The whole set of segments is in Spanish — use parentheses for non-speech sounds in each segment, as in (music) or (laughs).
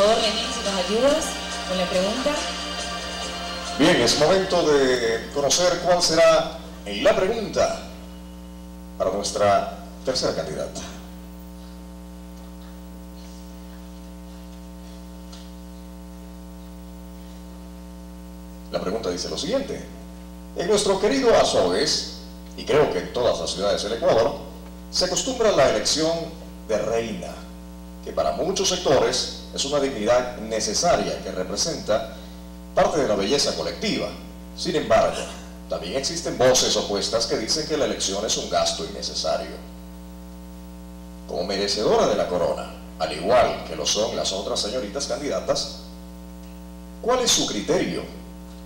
favor, ayudas con la pregunta. Bien, es momento de conocer cuál será la pregunta para nuestra tercera candidata. La pregunta dice lo siguiente. En nuestro querido Azogues, y creo que en todas las ciudades del Ecuador, se acostumbra la elección de reina, que para muchos sectores es una dignidad necesaria que representa parte de la belleza colectiva. Sin embargo, también existen voces opuestas que dicen que la elección es un gasto innecesario. Como merecedora de la corona, al igual que lo son las otras señoritas candidatas, ¿cuál es su criterio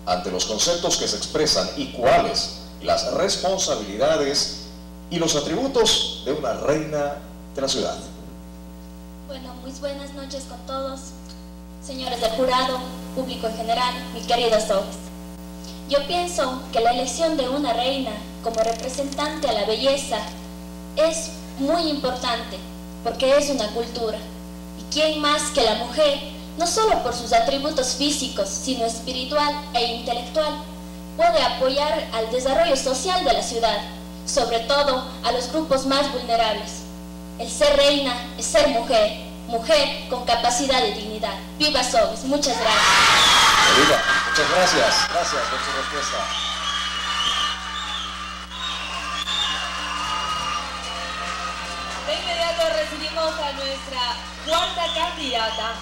ante los conceptos que se expresan y cuáles las responsabilidades y los atributos de una reina de la ciudad? Muy buenas noches con todos, señores del jurado, público en general, mi querida Sox. Yo pienso que la elección de una reina como representante a la belleza es muy importante porque es una cultura. ¿Y quién más que la mujer, no solo por sus atributos físicos, sino espiritual e intelectual, puede apoyar al desarrollo social de la ciudad, sobre todo a los grupos más vulnerables? El ser reina es ser mujer, mujer con capacidad de dignidad. Viva Sobes, muchas gracias. Viva, muchas gracias, gracias por su respuesta. De inmediato recibimos a nuestra cuarta candidata,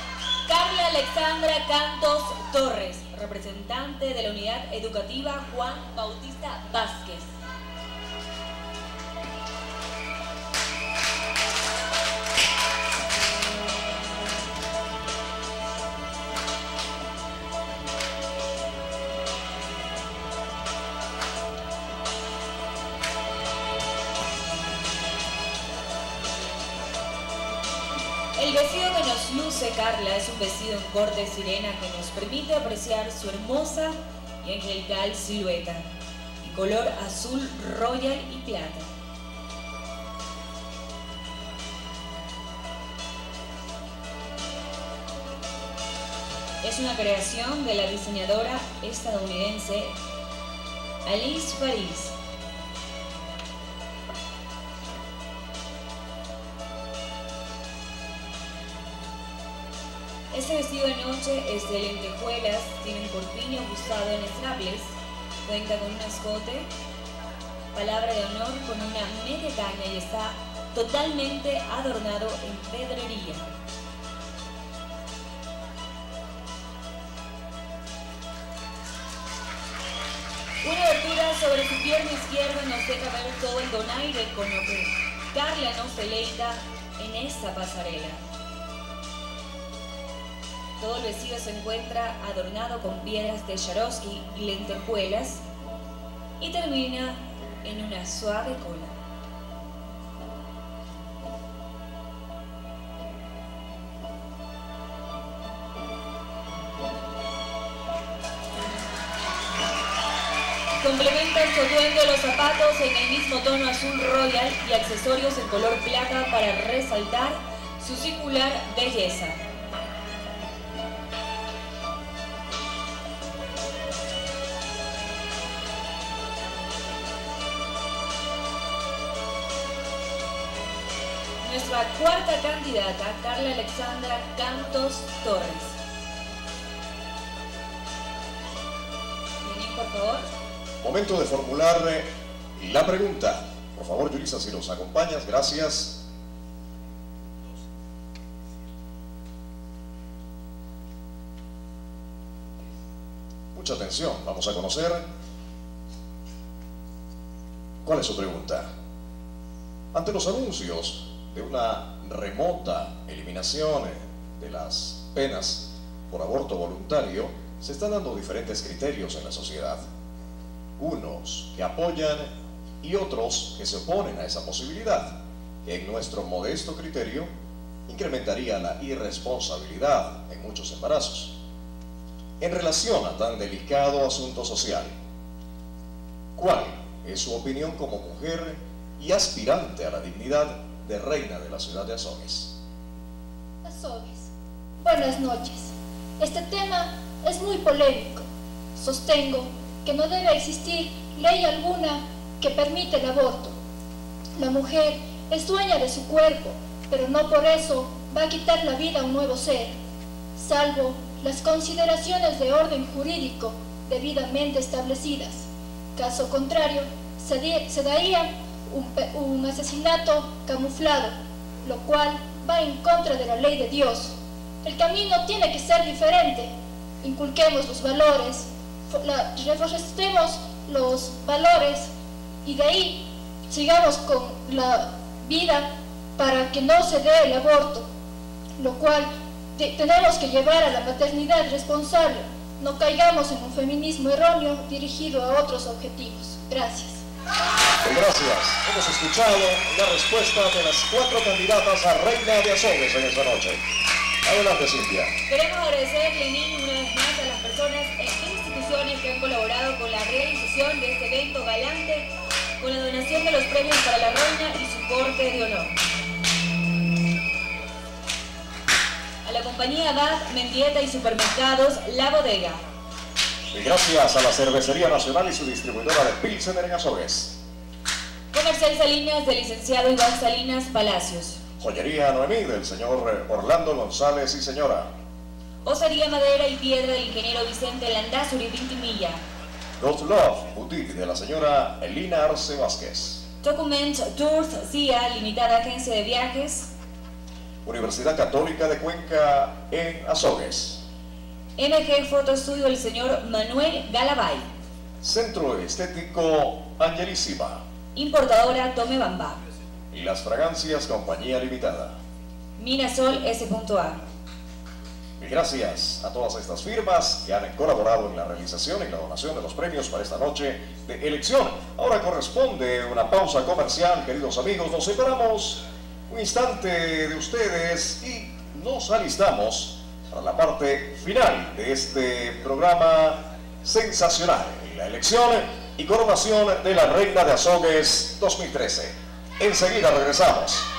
Carla Alexandra Cantos Torres, representante de la Unidad Educativa Juan Bautista Vázquez. El vestido que nos luce Carla es un vestido en corte sirena que nos permite apreciar su hermosa y angelical silueta, y color azul royal y plata. Es una creación de la diseñadora estadounidense Alice Paris. Este vestido de noche es de lentejuelas, tiene un corpiño usado en strapless, cuenta con un escote, palabra de honor con una media caña y está totalmente adornado en pedrería. Una abertura sobre su pierna izquierda nos deja ver todo el donaire con lo que Carla nos deleita en esta pasarela. Todo el vestido se encuentra adornado con piedras de Swarovski y lentejuelas y termina en una suave cola. Complementa su atuendo los zapatos en el mismo tono azul royal y accesorios en color plata para resaltar su singular belleza. Nuestra cuarta candidata, Carla Alexandra Cantos Torres. Vení, por favor. Momento de formular eh, la pregunta. Por favor, Yulisa, si nos acompañas, gracias. Mucha atención, vamos a conocer cuál es su pregunta. Ante los anuncios de una remota eliminación de las penas por aborto voluntario, se están dando diferentes criterios en la sociedad. Unos que apoyan y otros que se oponen a esa posibilidad, que en nuestro modesto criterio incrementaría la irresponsabilidad en muchos embarazos. En relación a tan delicado asunto social, ¿cuál es su opinión como mujer y aspirante a la dignidad de reina de la ciudad de Azogues? Azogues. buenas noches. Este tema es muy polémico. Sostengo que no debe existir ley alguna que permite el aborto. La mujer es dueña de su cuerpo, pero no por eso va a quitar la vida a un nuevo ser, salvo las consideraciones de orden jurídico debidamente establecidas. Caso contrario, se, daría un, asesinato camuflado, lo cual va en contra de la ley de Dios. El camino tiene que ser diferente. Inculquemos los valores, reforcemos los valores y de ahí sigamos con la vida para que no se dé el aborto, lo cual tenemos que llevar a la maternidad responsable, no caigamos en un feminismo erróneo dirigido a otros objetivos. Gracias. Gracias. Hemos escuchado la respuesta de las cuatro candidatas a Reina de Azogues en esta noche. Adelante, Cintia. Queremos agradecer, Lenín, una vez más a las personas e instituciones que han colaborado con la realización de este evento galante, con la donación de los premios para la reina y su corte de honor. A la compañía BAD, Mendieta y Supermercados La Bodega. Gracias a la Cervecería Nacional y su distribuidora de Pilsener en Azogues. Comercial Salinas del licenciado Iván Salinas Palacios. Joyería Noemí del señor Orlando González y señora. Osería Madera y Piedra del ingeniero Vicente Landazuri Vintimilla. God's Love Boutique de la señora Elina Arce Vázquez. Document Tours CIA, limitada agencia de viajes. Universidad Católica de Cuenca en Azogues. MG Foto Estudio del señor Manuel Galabay. Centro Estético Angelísima. Importadora Tome Bamba. Y las fragancias Compañía Limitada. Minasol S.A. Y gracias a todas estas firmas que han colaborado en la realización y la donación de los premios para esta noche de elección. Ahora corresponde una pausa comercial, queridos amigos. Nos separamos un instante de ustedes y nos alistamos para la parte final de este programa sensacional, la elección y coronación de la Reina de Azogues 2013. Enseguida regresamos.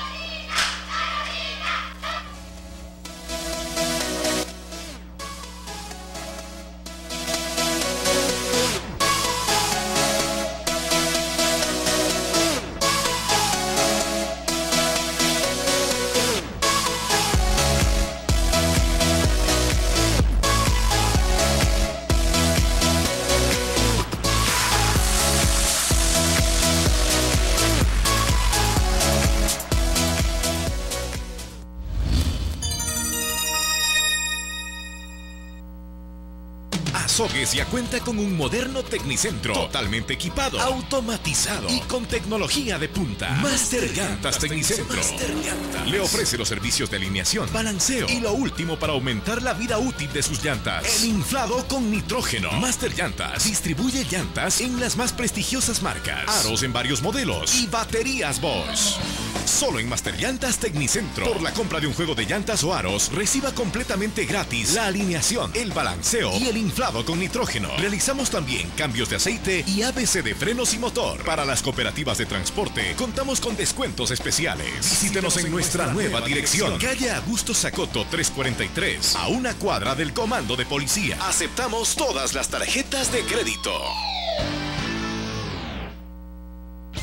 Cuenta con un moderno tecnicentro totalmente equipado, automatizado y con tecnología de punta. Master Llantas Tecnicentro. Le ofrece los servicios de alineación, balanceo y lo último para aumentar la vida útil de sus llantas. El inflado con nitrógeno. Master Llantas distribuye llantas en las más prestigiosas marcas, aros en varios modelos y baterías Bosch. Solo en Master Llantas Tecnicentro. Por la compra de un juego de llantas o aros, reciba completamente gratis la alineación, el balanceo y el inflado con nitrógeno. Realizamos también cambios de aceite y ABC de frenos y motor. Para las cooperativas de transporte, contamos con descuentos especiales. Visítenos en nuestra nueva dirección, calle Augusto Sacoto 343, a una cuadra del Comando de Policía. Aceptamos todas las tarjetas de crédito.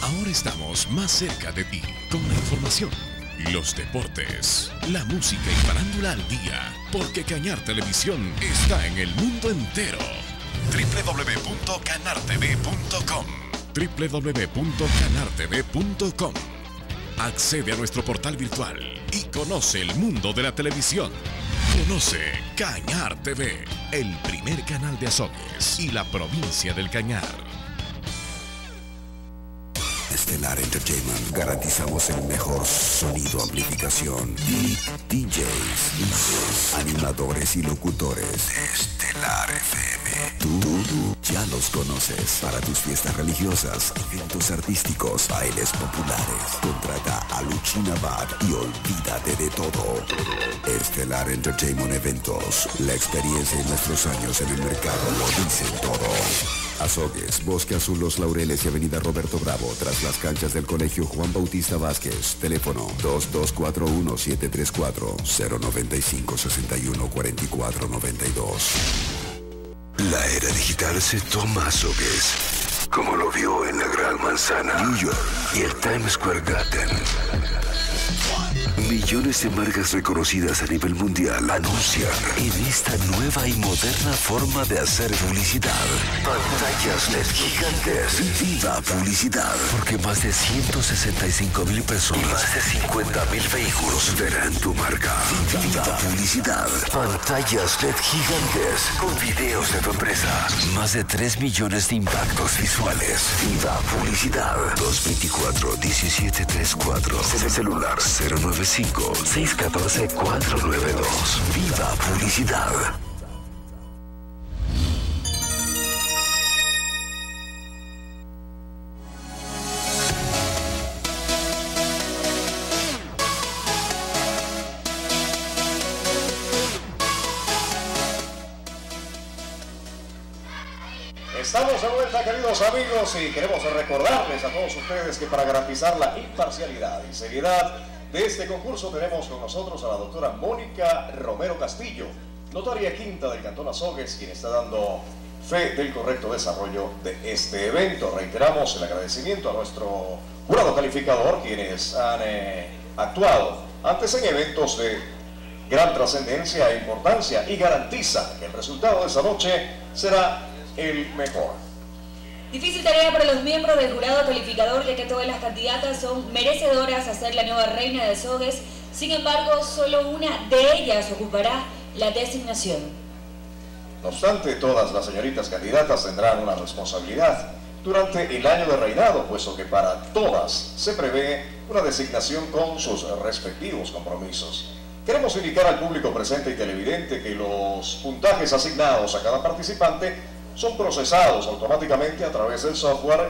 Ahora estamos más cerca de ti con la información, los deportes, la música y farándula al día, porque Cañar Televisión está en el mundo entero. www.canartv.com www.canartv.com Accede a nuestro portal virtual y conoce el mundo de la televisión. Conoce Cañar TV, el primer canal de Azogues y la provincia del Cañar. Estelar Entertainment garantizamos el mejor sonido, amplificación y DJs, animadores y locutores Estelar FM. Tú, tú, ya los conoces para tus fiestas religiosas, eventos artísticos, bailes populares. Contrata a Luchina Bad y olvídate de todo. Estelar Entertainment Eventos, la experiencia y nuestros años en el mercado lo dicen todo. Azogues, Bosque Azul Los Laureles y Avenida Roberto Bravo, tras las canchas del Colegio Juan Bautista Vázquez. Teléfono 2241-734-095-614492. La era digital se toma Azogues, como lo vio en la Gran Manzana, New York y el Times Square Garden. Millones de marcas reconocidas a nivel mundial anuncian en esta nueva y moderna forma de hacer publicidad. Pantallas LED gigantes. Viva publicidad. Porque más de 165 mil personas y más de 50 mil vehículos verán tu marca. Viva publicidad. Pantallas LED gigantes con videos de tu empresa. Más de 3 millones de impactos visuales. Viva publicidad. 224 1734. el celular 095 614-492. Viva Publicidad. Estamos de vuelta, queridos amigos, y queremos recordarles a todos ustedes que para garantizar la imparcialidad y seriedad de este concurso tenemos con nosotros a la doctora Mónica Romero Castillo, notaria quinta del Cantón Azogues, quien está dando fe del correcto desarrollo de este evento. Reiteramos el agradecimiento a nuestro jurado calificador, quienes han eh, actuado antes en eventos de gran trascendencia e importancia y garantiza que el resultado de esta noche será el mejor. Difícil tarea para los miembros del jurado calificador ya que todas las candidatas son merecedoras a ser la nueva reina de Sogues, sin embargo solo una de ellas ocupará la designación. No obstante, todas las señoritas candidatas tendrán una responsabilidad durante el año de reinado, puesto que para todas se prevé una designación con sus respectivos compromisos. Queremos indicar al público presente y televidente que los puntajes asignados a cada participante son procesados automáticamente a través del software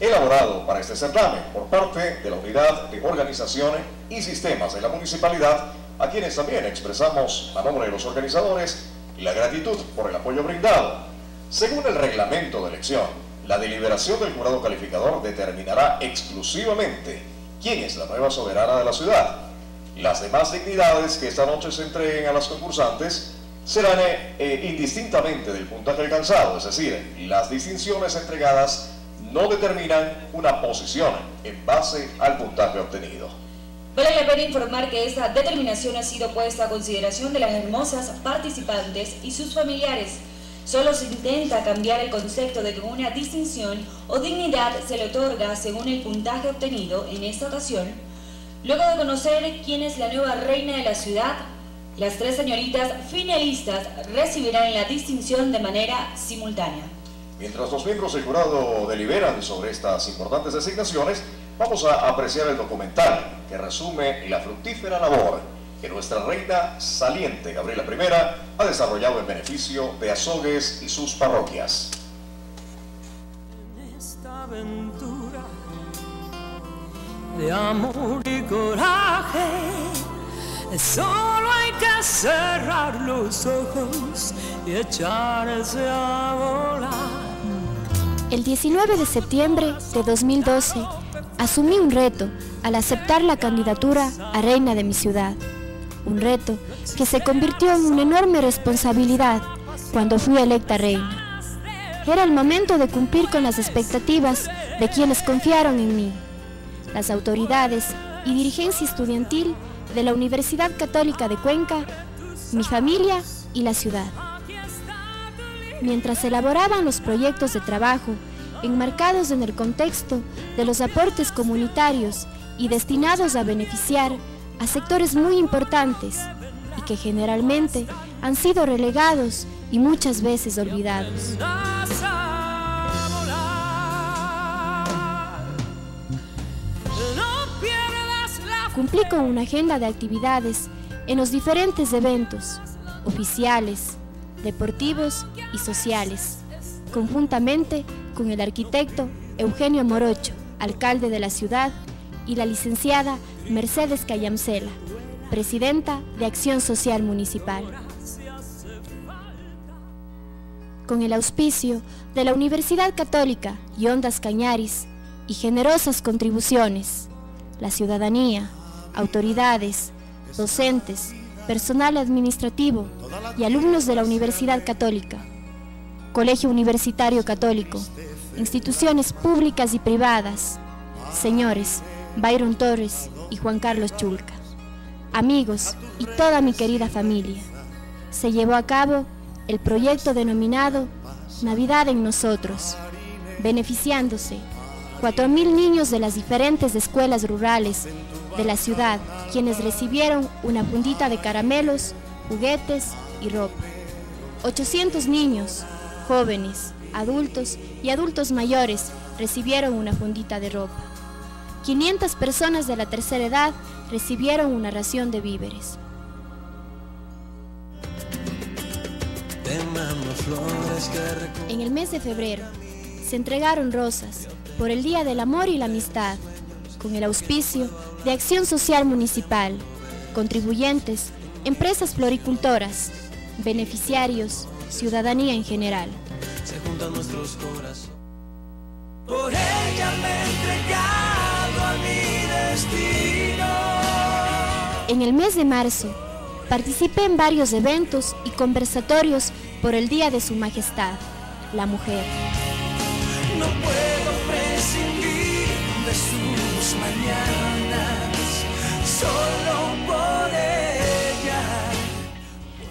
elaborado para este certamen por parte de la Unidad de Organizaciones y Sistemas de la Municipalidad, a quienes también expresamos a nombre de los organizadores la gratitud por el apoyo brindado. Según el reglamento de elección, la deliberación del jurado calificador determinará exclusivamente quién es la nueva soberana de la ciudad. Las demás dignidades que esta noche se entreguen a las concursantes serán eh, indistintamente del puntaje alcanzado, es decir, las distinciones entregadas no determinan una posición en base al puntaje obtenido. Vale la pena informar que esta determinación ha sido puesta a consideración de las hermosas participantes y sus familiares. Solo se intenta cambiar el concepto de que una distinción o dignidad se le otorga según el puntaje obtenido en esta ocasión, luego de conocer quién es la nueva reina de la ciudad las tres señoritas finalistas recibirán la distinción de manera simultánea. Mientras los miembros del jurado deliberan sobre estas importantes designaciones, vamos a apreciar el documental que resume la fructífera labor que nuestra reina saliente Gabriela I ha desarrollado en beneficio de Azogues y sus parroquias. En esta aventura de amor y coraje Solo hay que cerrar los ojos y echarse a volar. El 19 de septiembre de 2012 asumí un reto al aceptar la candidatura a reina de mi ciudad. Un reto que se convirtió en una enorme responsabilidad cuando fui electa reina. Era el momento de cumplir con las expectativas de quienes confiaron en mí. Las autoridades y dirigencia estudiantil de la Universidad Católica de Cuenca, mi familia y la ciudad. Mientras elaboraban los proyectos de trabajo enmarcados en el contexto de los aportes comunitarios y destinados a beneficiar a sectores muy importantes y que generalmente han sido relegados y muchas veces olvidados. Cumplí con una agenda de actividades en los diferentes eventos, oficiales, deportivos y sociales, conjuntamente con el arquitecto Eugenio Morocho, alcalde de la ciudad, y la licenciada Mercedes Cayamcela, presidenta de Acción Social Municipal. con el auspicio de la Universidad Católica y Ondas Cañaris y generosas contribuciones, la ciudadanía, autoridades, docentes, personal administrativo y alumnos de la Universidad Católica, Colegio Universitario Católico, instituciones públicas y privadas, señores Byron Torres y Juan Carlos Chulca, amigos y toda mi querida familia. Se llevó a cabo el proyecto denominado Navidad en Nosotros, beneficiándose 4.000 niños de las diferentes escuelas rurales de la ciudad, quienes recibieron una fundita de caramelos, juguetes y ropa. 800 niños, jóvenes, adultos y adultos mayores recibieron una fundita de ropa. 500 personas de la tercera edad recibieron una ración de víveres. En el mes de febrero se entregaron rosas por el Día del Amor y la Amistad, con el auspicio de Acción Social Municipal, contribuyentes, empresas floricultoras, beneficiarios, ciudadanía en general. Se juntan nuestros corazones. Por ella me he entregado a mi destino. En el mes de marzo, participé en varios eventos y conversatorios por el Día de Su Majestad, la Mujer. No puedo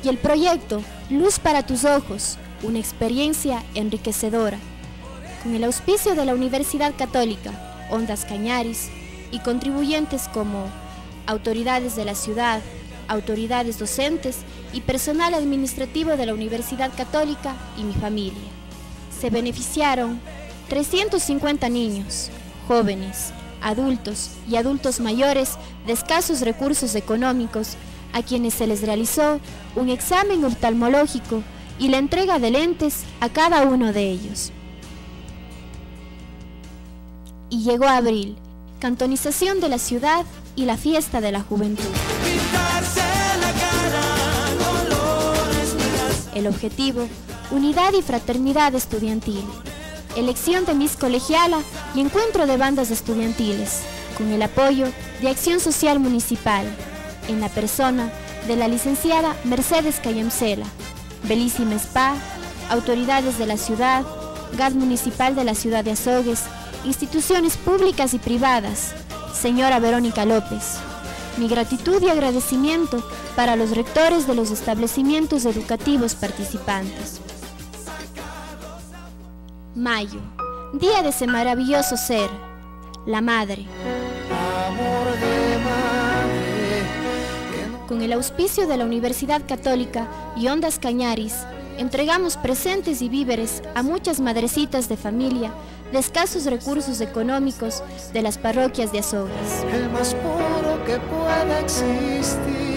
Y el proyecto Luz para tus ojos, una experiencia enriquecedora, con el auspicio de la Universidad Católica, Ondas Cañaris y contribuyentes como autoridades de la ciudad, autoridades docentes y personal administrativo de la Universidad Católica y mi familia. Se beneficiaron 350 niños, jóvenes, adultos y adultos mayores de escasos recursos económicos a quienes se les realizó un examen oftalmológico y la entrega de lentes a cada uno de ellos. Y llegó abril, cantonización de la ciudad y la fiesta de la juventud. El objetivo, unidad y fraternidad estudiantil. Elección de Miss Colegiala y encuentro de bandas estudiantiles, con el apoyo de Acción Social Municipal, en la persona de la licenciada Mercedes Cayamcela, Belísima Spa, autoridades de la ciudad, GAD Municipal de la ciudad de Azogues, instituciones públicas y privadas, señora Verónica López. Mi gratitud y agradecimiento para los rectores de los establecimientos educativos participantes. Mayo, día de ese maravilloso ser, la madre. Con el auspicio de la Universidad Católica y Ondas Cañaris, entregamos presentes y víveres a muchas madrecitas de familia de escasos recursos económicos de las parroquias de Azogues. El más puro que pueda existir.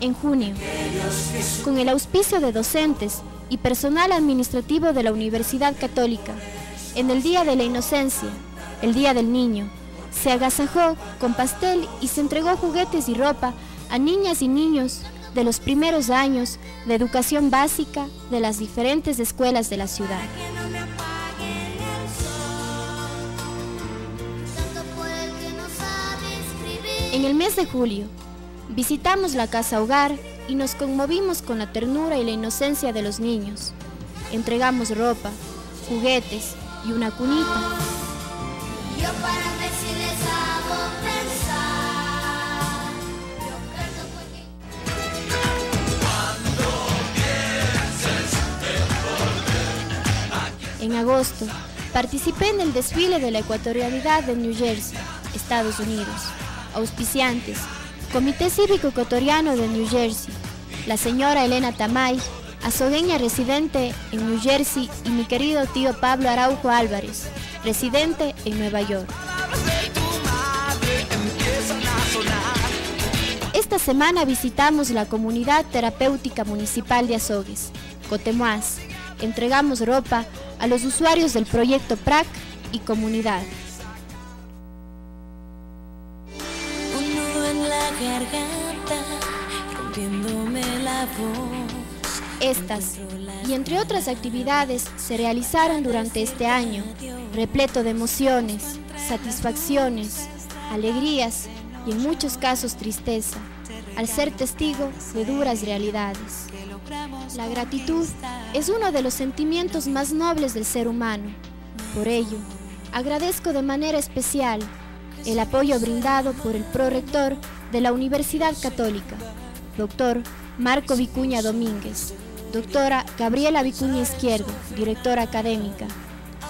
En junio, con el auspicio de docentes y personal administrativo de la Universidad Católica, en el Día de la Inocencia, el Día del Niño, se agasajó con pastel y se entregó juguetes y ropa a niñas y niños de los primeros años de educación básica de las diferentes escuelas de la ciudad. En el mes de julio, visitamos la casa hogar y nos conmovimos con la ternura y la inocencia de los niños. Entregamos ropa, juguetes y una cunita. En agosto, participé en el desfile de la ecuatorialidad de New Jersey, Estados Unidos. Auspiciantes, Comité Cívico Ecuatoriano de New Jersey, la señora Elena Tamay, azogueña residente en New Jersey, y mi querido tío Pablo Araujo Álvarez, residente en Nueva York. Esta semana visitamos la comunidad terapéutica municipal de Azogues, Cotemoás. Entregamos ropa a los usuarios del proyecto PRAC y comunidad. Garganta, rompiéndome la voz. Estas y entre otras actividades se realizaron durante este año, repleto de emociones, satisfacciones, alegrías y en muchos casos tristeza, al ser testigo de duras realidades. La gratitud es uno de los sentimientos más nobles del ser humano. Por ello, agradezco de manera especial el apoyo brindado por el prorector de la Universidad Católica, doctor Marco Vicuña Domínguez, doctora Gabriela Vicuña Izquierdo, directora académica,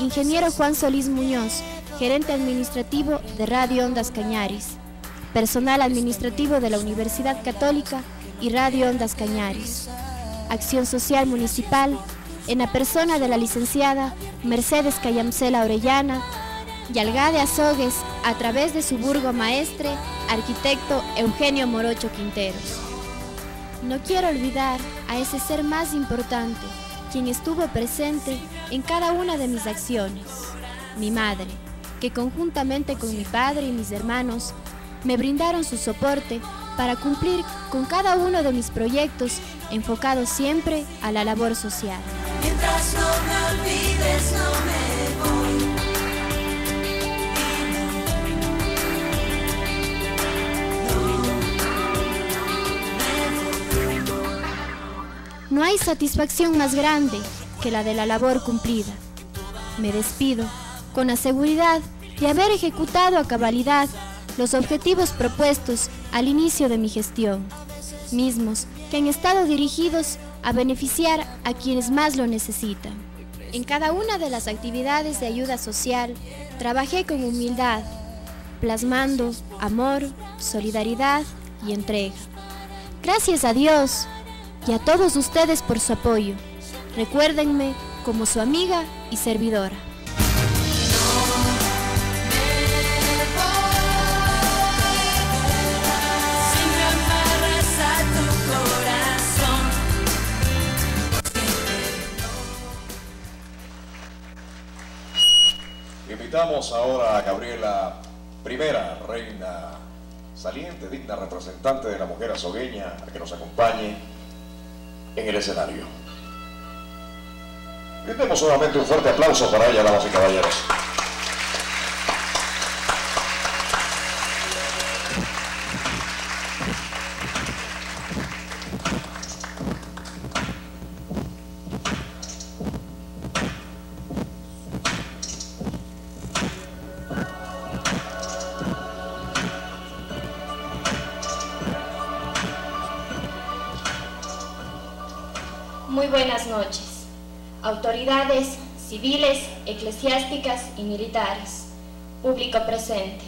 ingeniero Juan Solís Muñoz, gerente administrativo de Radio Ondas Cañaris, personal administrativo de la Universidad Católica y Radio Ondas Cañaris, Acción Social Municipal, en la persona de la licenciada Mercedes Cayamcela Orellana, y Algade Azogues a través de su burgo maestre, arquitecto Eugenio Morocho Quinteros. No quiero olvidar a ese ser más importante, quien estuvo presente en cada una de mis acciones, mi madre, que conjuntamente con mi padre y mis hermanos me brindaron su soporte para cumplir con cada uno de mis proyectos enfocados siempre a la labor social. Mientras no me olvides, no me No hay satisfacción más grande que la de la labor cumplida. Me despido con la seguridad de haber ejecutado a cabalidad los objetivos propuestos al inicio de mi gestión, mismos que han estado dirigidos a beneficiar a quienes más lo necesitan. En cada una de las actividades de ayuda social, trabajé con humildad, plasmando amor, solidaridad y entrega. Gracias a Dios y a todos ustedes por su apoyo. Recuérdenme como su amiga y servidora. Invitamos ahora a Gabriela, primera reina saliente, digna representante de la mujer azogueña, a que nos acompañe en el escenario. Brindemos nuevamente un fuerte aplauso para ella, damas y caballeros. Autoridades civiles, eclesiásticas y militares. Público presente.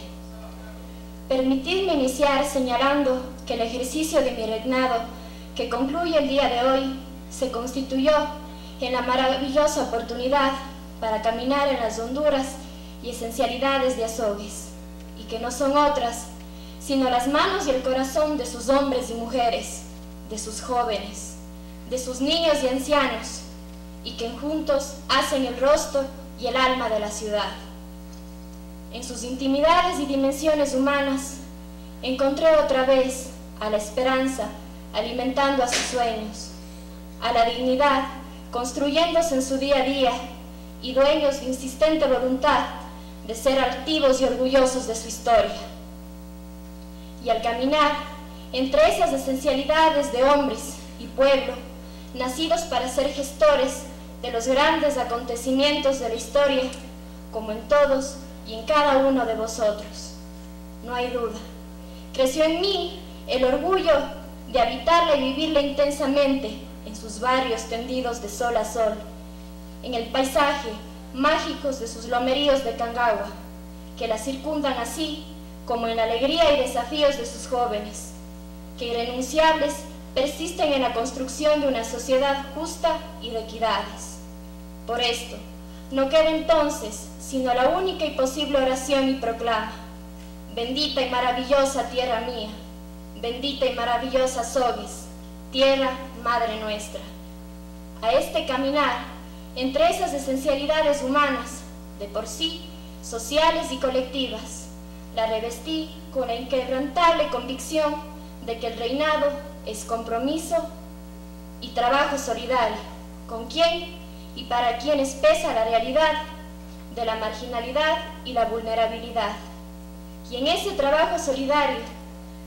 Permitidme iniciar señalando que el ejercicio de mi reinado, que concluye el día de hoy, se constituyó en la maravillosa oportunidad para caminar en las honduras y esencialidades de Azogues, y que no son otras, sino las manos y el corazón de sus hombres y mujeres, de sus jóvenes, de sus niños y ancianos, y que juntos hacen el rostro y el alma de la ciudad. En sus intimidades y dimensiones humanas, encontré otra vez a la esperanza alimentando a sus sueños, a la dignidad construyéndose en su día a día y dueños de insistente voluntad de ser altivos y orgullosos de su historia. Y al caminar entre esas esencialidades de hombres y pueblo, nacidos para ser gestores de los grandes acontecimientos de la historia, como en todos y en cada uno de vosotros. No hay duda. Creció en mí el orgullo de habitarla y vivirla intensamente en sus barrios tendidos de sol a sol, en el paisaje mágicos de sus lomeríos de Cangagua, que la circundan así como en la alegría y desafíos de sus jóvenes, que irrenunciables persisten en la construcción de una sociedad justa y de equidades. Por esto, no queda entonces sino la única y posible oración y proclama, bendita y maravillosa tierra mía, bendita y maravillosa Sobis, tierra madre nuestra. A este caminar, entre esas esencialidades humanas, de por sí, sociales y colectivas, la revestí con la inquebrantable convicción de que el reinado es compromiso y trabajo solidario, con quien y para quienes pesa la realidad de la marginalidad y la vulnerabilidad. Y en ese trabajo solidario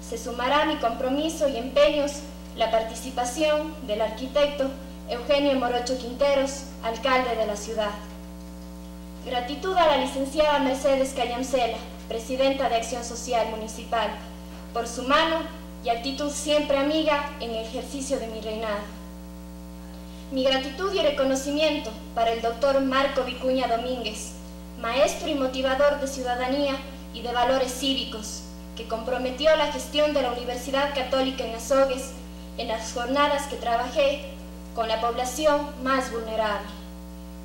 se sumará mi compromiso y empeños la participación del arquitecto Eugenio Morocho Quinteros, alcalde de la ciudad. Gratitud a la licenciada Mercedes Cayamcela, presidenta de Acción Social Municipal, por su mano y actitud siempre amiga en el ejercicio de mi reinado. Mi gratitud y reconocimiento para el doctor Marco Vicuña Domínguez, maestro y motivador de ciudadanía y de valores cívicos, que comprometió la gestión de la Universidad Católica en Azogues en las jornadas que trabajé con la población más vulnerable.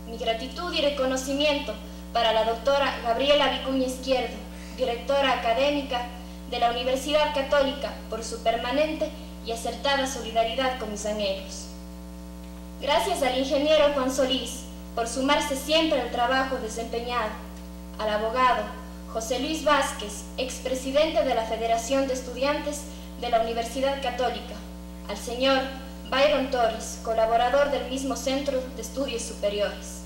Mi gratitud y reconocimiento para la doctora Gabriela Vicuña Izquierdo, directora académica de la Universidad Católica, por su permanente y acertada solidaridad con mis anhelos. Gracias al ingeniero Juan Solís por sumarse siempre al trabajo desempeñado, al abogado José Luis Vázquez, expresidente de la Federación de Estudiantes de la Universidad Católica, al señor Byron Torres, colaborador del mismo Centro de Estudios Superiores,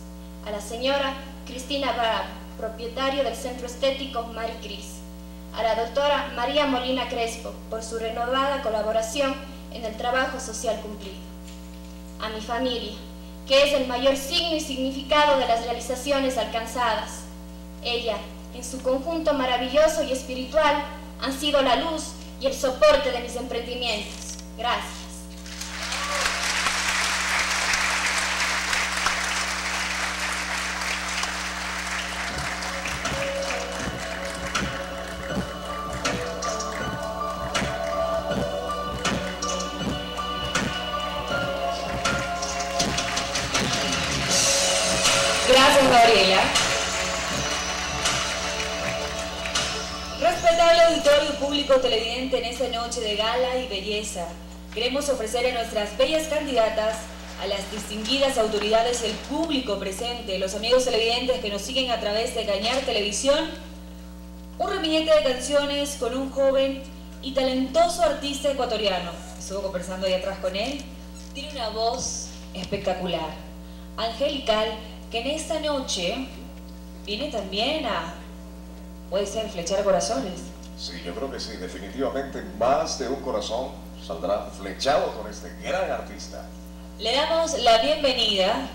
a la señora Cristina Bravo, propietario del Centro Estético Mari Cris, a la doctora María Molina Crespo por su renovada colaboración en el trabajo social cumplido, a mi familia, que es el mayor signo y significado de las realizaciones alcanzadas. Ella, en su conjunto maravilloso y espiritual, han sido la luz y el soporte de mis emprendimientos. Gracias. Público televidente en esta noche de gala y belleza, queremos ofrecer a nuestras bellas candidatas, a las distinguidas autoridades del público presente, los amigos televidentes que nos siguen a través de Cañar Televisión, un ramillete de canciones con un joven y talentoso artista ecuatoriano. Estuvo conversando ahí atrás con él. Tiene una voz espectacular, angelical, que en esta noche viene también a, puede ser, flechar corazones. Sí, yo creo que sí, definitivamente más de un corazón saldrá flechado con este gran artista. Le damos la bienvenida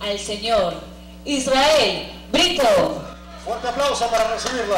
al señor Israel Brito. Fuerte aplauso para recibirlo.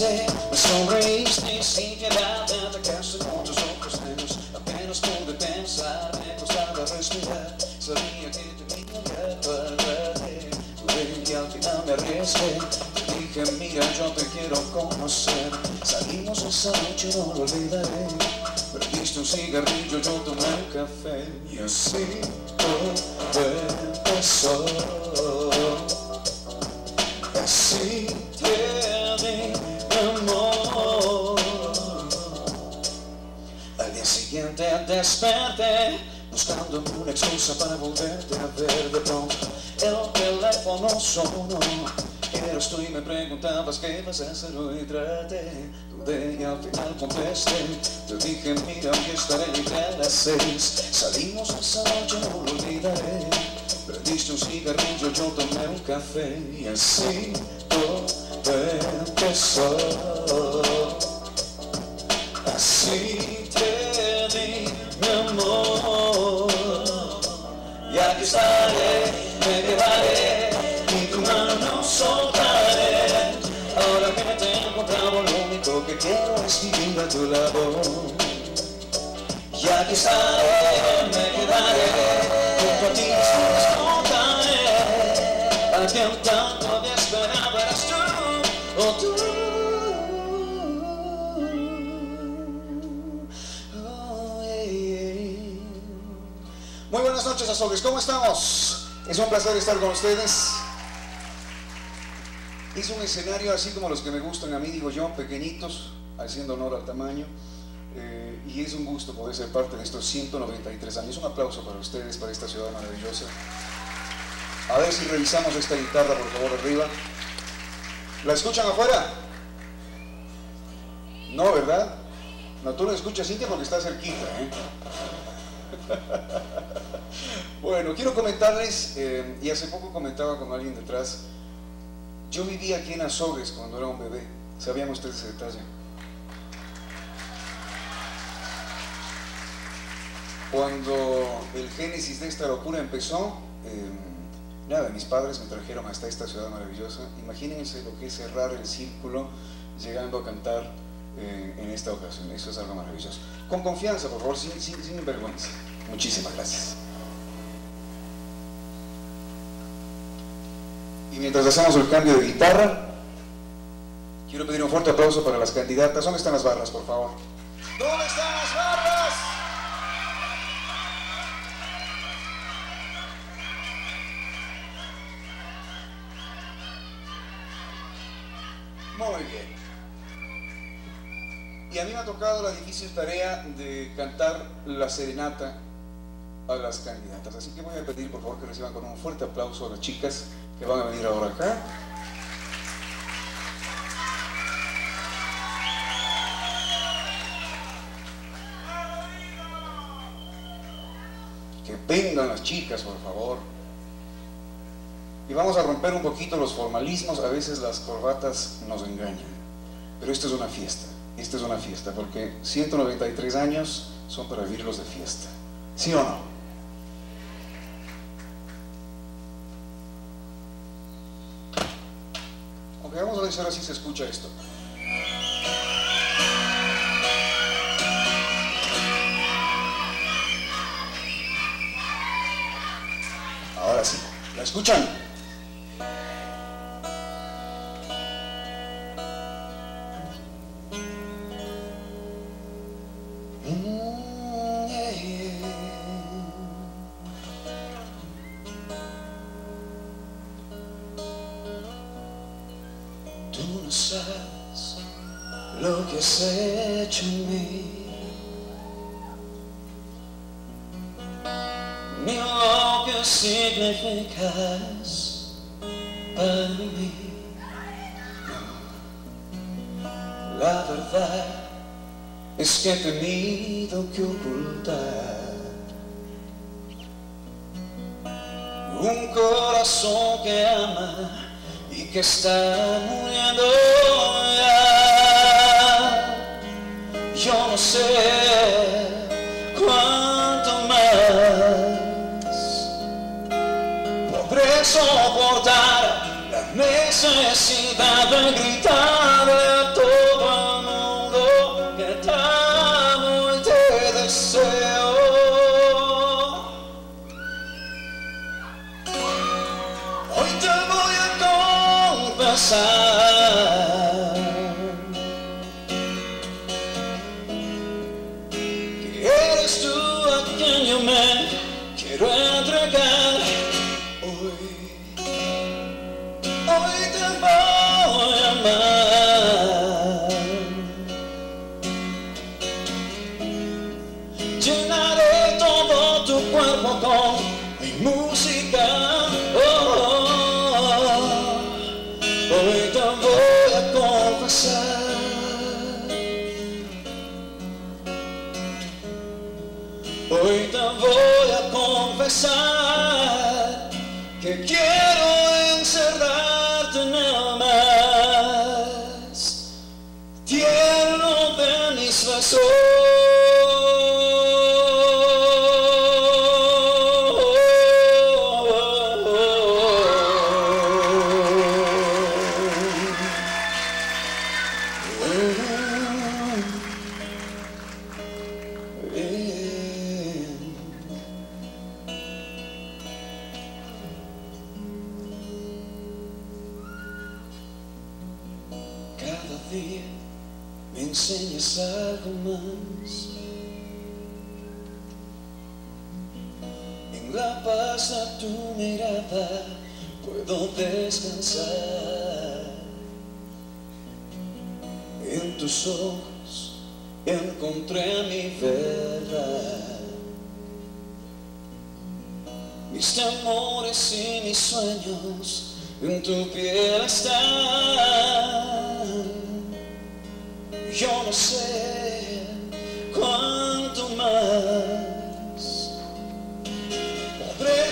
sé, me sonreíste sin que nada dejaste muchos ojos negros. Apenas pude pensar, me costaba respirar. Sabía que tenía que pararte. Tuve que al final me arriesgué. Te dije, mira, yo te quiero conocer. Salimos esa noche, no lo olvidaré. Perdiste un cigarrillo, yo tomé un café. Y así todo empezó. Desperté buscando una excusa para volverte a ver de pronto. El teléfono sonó, eras tú y me preguntabas qué vas a hacer hoy. Traté, dudé y al final contesté. Te dije, mira, hoy estaré a las seis. Salimos esa noche, no lo olvidaré. Prendiste un cigarrillo, yo tomé un café y así todo empezó. Así te di mi amor y aquí estaré, me quedaré y tu mano no soltaré. Ahora que te he encontrado, lo único que quiero es vivir a tu lado. Y aquí estaré, me quedaré, buenas noches, Azogues. ¿Cómo estamos? Es un placer estar con ustedes. Es un escenario así como los que me gustan a mí, digo yo, pequeñitos, haciendo honor al tamaño. Eh, y es un gusto poder ser parte de estos 193 años. Un aplauso para ustedes, para esta ciudad maravillosa. A ver si revisamos esta guitarra, por favor, arriba. ¿La escuchan afuera? No, ¿verdad? No, tú no escuchas, Cintia, porque está cerquita. ¿eh? (laughs) bueno, quiero comentarles, eh, y hace poco comentaba con alguien detrás, yo vivía aquí en Azogues cuando era un bebé. ¿Sabían ustedes ese detalle? Cuando el génesis de esta locura empezó, eh, nada, mis padres me trajeron hasta esta ciudad maravillosa. Imagínense lo que es cerrar el círculo llegando a cantar eh, en esta ocasión. Eso es algo maravilloso. Con confianza, por favor, sin, sin vergüenza. Muchísimas gracias. Y mientras hacemos el cambio de guitarra, quiero pedir un fuerte aplauso para las candidatas. ¿Dónde están las barras, por favor? ¿Dónde están las barras? Muy bien. Y a mí me ha tocado la difícil tarea de cantar la serenata a las candidatas. Así que voy a pedir por favor que reciban con un fuerte aplauso a las chicas que van a venir ahora acá. Que vengan las chicas, por favor. Y vamos a romper un poquito los formalismos, a veces las corbatas nos engañan. Pero esto es una fiesta, esta es una fiesta, porque 193 años son para vivirlos de fiesta. ¿Sí o no? Ok, vamos a ahora sí se escucha esto. Ahora sí, ¿la escuchan? Soportar la necesidad de gritarle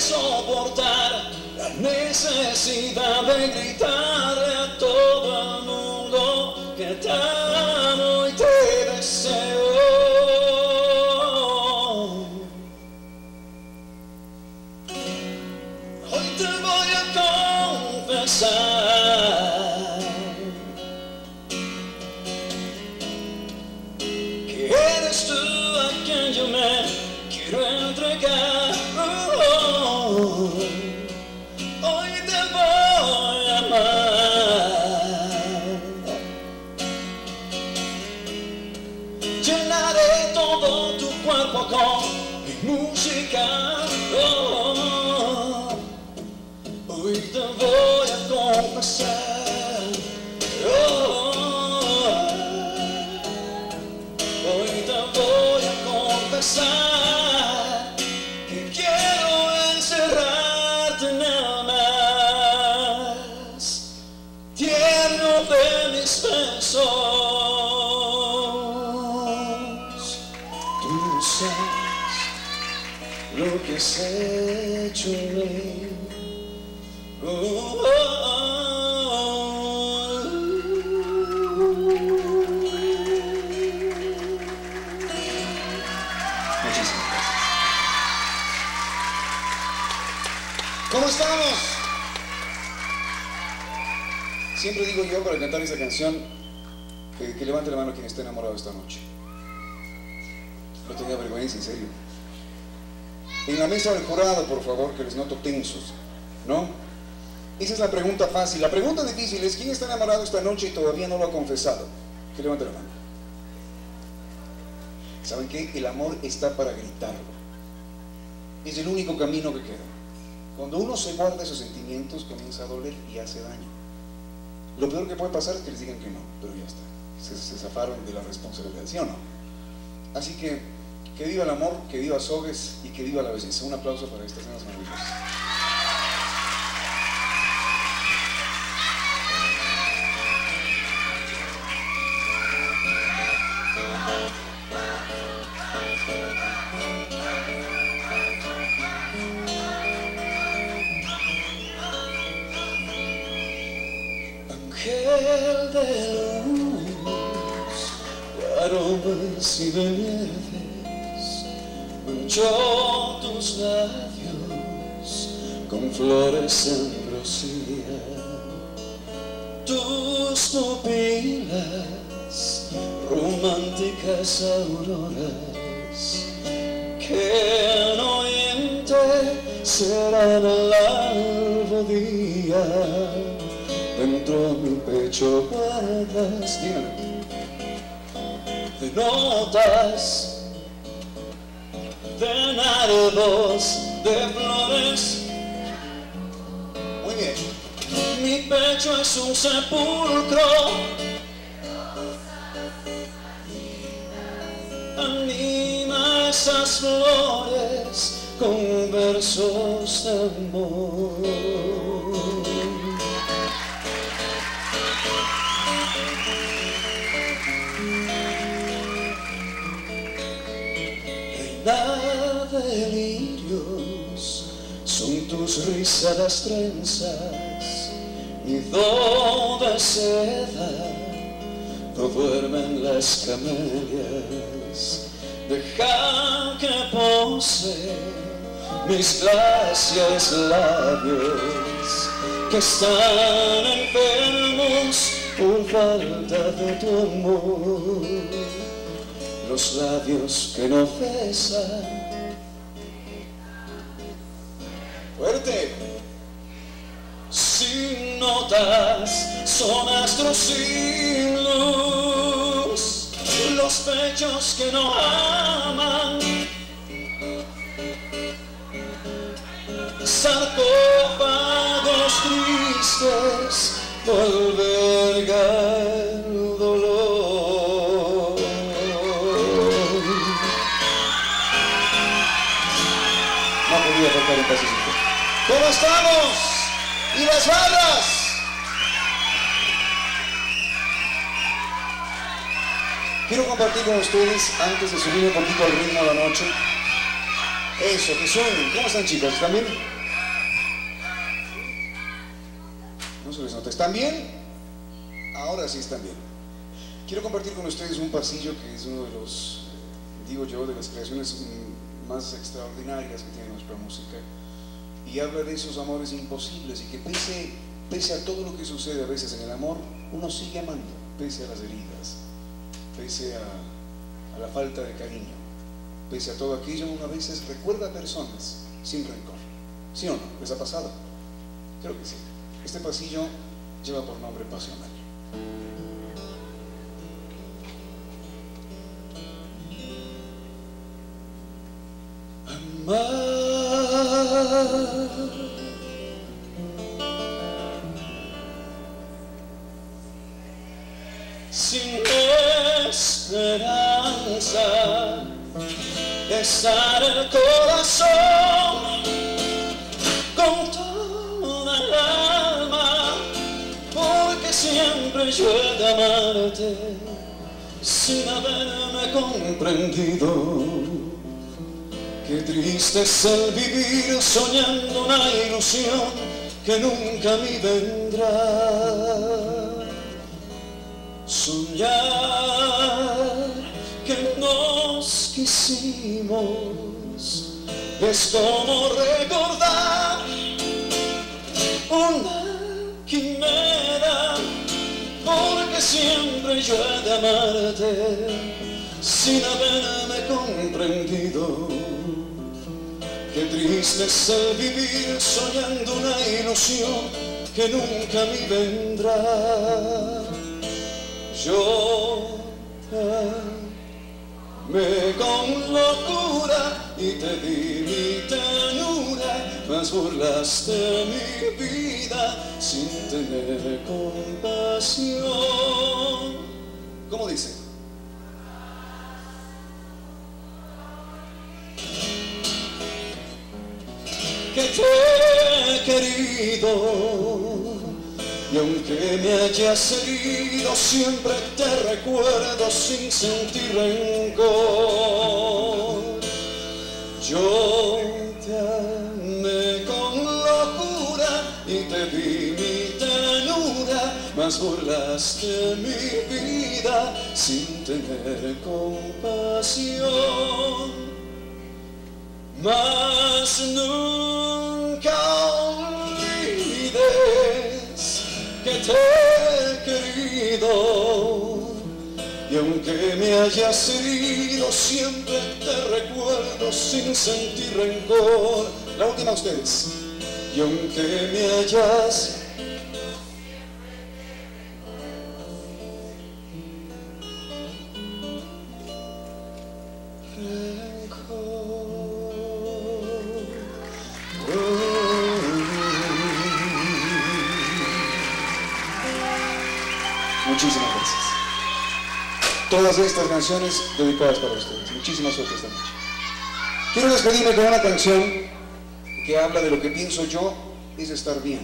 soportar la necesidad de gritarle a todo canción que, que levante la mano quien esté enamorado esta noche. No tenga vergüenza, en serio. En la mesa del jurado, por favor, que les noto tensos, ¿no? Esa es la pregunta fácil. La pregunta difícil es, ¿quién está enamorado esta noche y todavía no lo ha confesado? Que levante la mano. ¿Saben qué? El amor está para gritarlo. Es el único camino que queda. Cuando uno se guarda esos sentimientos, comienza a doler y hace daño. Lo peor que puede pasar es que les digan que no, pero ya está. Se, se zafaron de la responsabilidad, ¿sí o no? Así que, que viva el amor, que viva Sogues y que viva la belleza. Un aplauso para estas cenas maravillosas. Tus labios con flores en rocía. Tus pupilas, románticas auroras, que en oyente serán el albo día dentro de mi pecho guardas, dígame, de notas de flores. Muy bien. Mi pecho es un sepulcro. Anima esas flores con versos de amor. Rizadas trenzas, nido de seda, no duermen las camelias. Deja que pose mis glaciares labios que están enfermos por falta de tu amor. Los labios que no besan. Fuerte. Sin notas son astros sin luz, los pechos que no aman, sarcófagos tristes no albergan el dolor. No podía un pasecito. ¿Cómo estamos? ¿Y las balas? Quiero compartir con ustedes, antes de subir un poquito al ritmo de la noche, eso, que suenen. ¿Cómo están chicos? ¿Están bien? No se les nota. ¿Están bien? Ahora sí están bien. Quiero compartir con ustedes un pasillo que es uno de los, digo yo, de las creaciones más extraordinarias que tiene nuestra música. Y habla de esos amores imposibles y que pese, pese a todo lo que sucede a veces en el amor, uno sigue amando, pese a las heridas, pese a, a la falta de cariño, pese a todo aquello, uno a veces recuerda a personas sin rencor. ¿Sí o no? ¿Les ha pasado? Creo que sí. Este pasillo lleva por nombre Pasional. Amar el corazón con toda el alma, porque siempre yo he de amarte sin haberme comprendido. Qué triste es el vivir soñando una ilusión que nunca mí vendrá. Soñar quisimos es como recordar una quimera, porque siempre yo he de amarte sin haberme comprendido. Qué triste es el vivir soñando una ilusión que nunca mí vendrá. Yo amé con locura y te di mi ternura, mas burlaste mi vida sin tener compasión. ¿Cómo dice? que te he querido y aunque me hayas herido siempre te recuerdo sin sentir rencor yo te amé con locura y te di mi ternura mas burlaste mi vida sin tener compasión. Mas nunca olvides que te he querido y aunque me hayas herido siempre te recuerdo sin sentir rencor La última a ustedes. y aunque me hayas todas estas canciones dedicadas para ustedes. Muchísima suerte esta noche. Quiero despedirme con una canción que habla de lo que pienso yo es estar bien.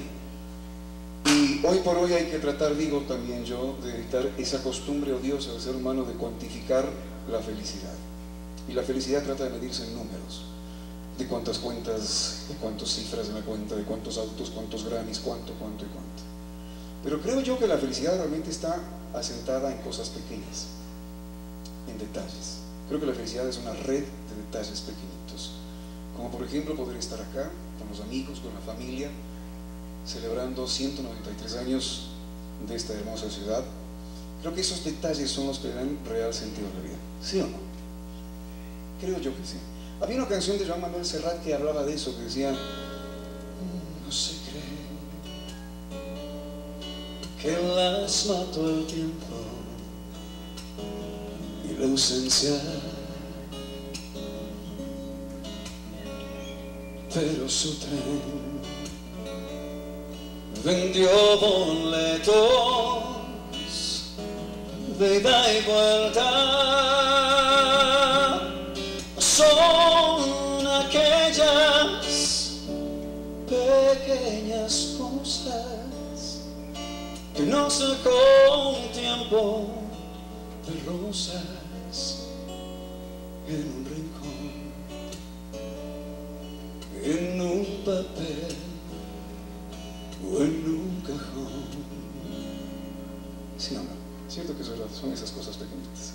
Y hoy por hoy hay que tratar, digo también yo, de evitar esa costumbre odiosa del ser humano de cuantificar la felicidad. Y la felicidad trata de medirse en números. De cuántas cuentas, de cuántas cifras en la cuenta, de cuántos autos, cuántos Grammys, cuánto, cuánto y cuánto. Pero creo yo que la felicidad realmente está asentada en cosas pequeñas, detalles. Creo que la felicidad es una red de detalles pequeñitos. Como por ejemplo poder estar acá con los amigos, con la familia, celebrando 193 años de esta hermosa ciudad. Creo que esos detalles son los que dan real sentido a la vida. ¿Sí o no? Creo yo que sí. Había una canción de Joan Manuel Serrat que hablaba de eso, que decía, "Mm, no se cree que las mató el tiempo la ausencia. Pero su tren vendió boletos de ida y vuelta. Son aquellas pequeñas cosas que nos dejó un tiempo de rosas en un rincón, en un papel o en un cajón. Sí o no. Cierto que son esas cosas pequeñitas.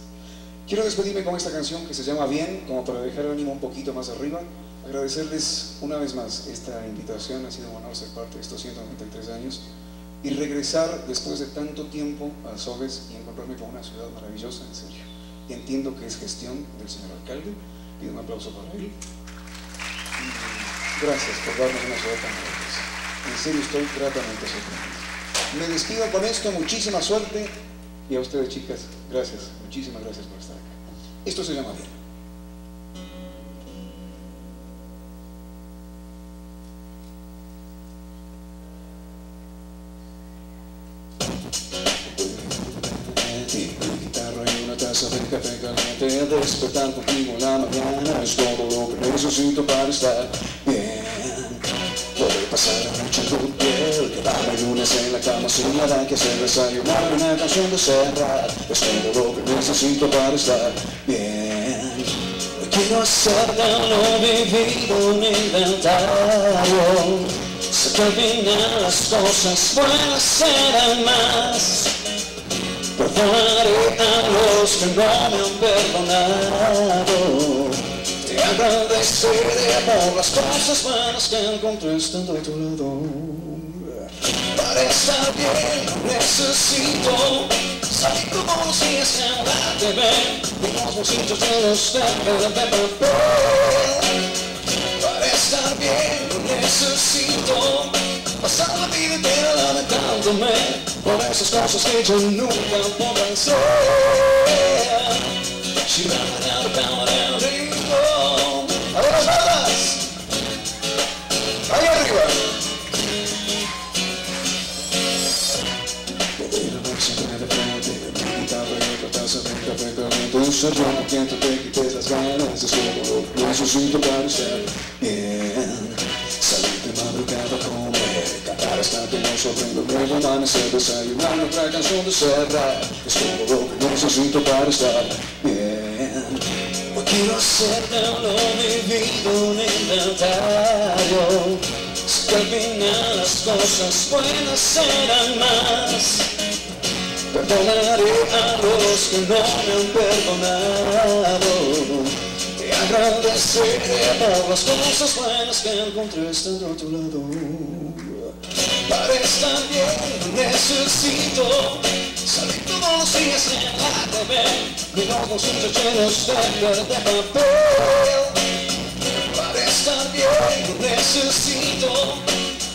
Quiero despedirme con esta canción que se llama Bien, como para dejar el ánimo un poquito más arriba. Agradecerles una vez más esta invitación, ha sido un honor ser parte de estos 193 años y regresar después de tanto tiempo a Sobes y encontrarme con una ciudad maravillosa, en serio. Entiendo que es gestión del señor alcalde, pido un aplauso para él. Gracias por darnos una ciudad tan. En serio estoy gratamente sorprendido. Me despido con esto, muchísima suerte y a ustedes chicas, gracias, muchísimas gracias por estar acá. Esto se llama bien. Caliente Despertar contigo en la mañana Es todo lo que necesito para estar bien. Poder pasar la noche tu piel Quedarme lunes en la cama sin nada que hacer Desayunar una canción de cerrar. Es todo lo que necesito para estar bien. Quiero hacer de lo vivido un inventario Sé que al las cosas buenas serán más Perdonaré a los que no me han perdonado. Te agradeceré por las cosas buenas que encontré estando a tu lado. Para estar bien necesito salir como los días en la TV y los bolsillos llenos de papel. Para estar bien necesito pasar la vida entera lamentándome por esas cosas que yo nunca podré ser. She ran out down and ringo. A ver las palmas. Ahí arriba. Poder amar siempre de frente, mi guitarra y otra taza de café caliente. Ser yo con quien tú te quites las ganas, es todo lo que necesito para estar bien. Salir cantar hasta que no sorprenda un nuevo amanecer, desayunar otra canción de cerrar, es todo lo que necesito para estar bien. Hoy quiero hacer de lo vivido un inventario, sé que al final las cosas buenas serán más. Perdonaré a los que no me han perdonado. Te agradeceré por las cosas buenas que encontré estando a tu lado. Para estar bien necesito salir todos los días en la TV y los llenos de verde papel. Para estar bien necesito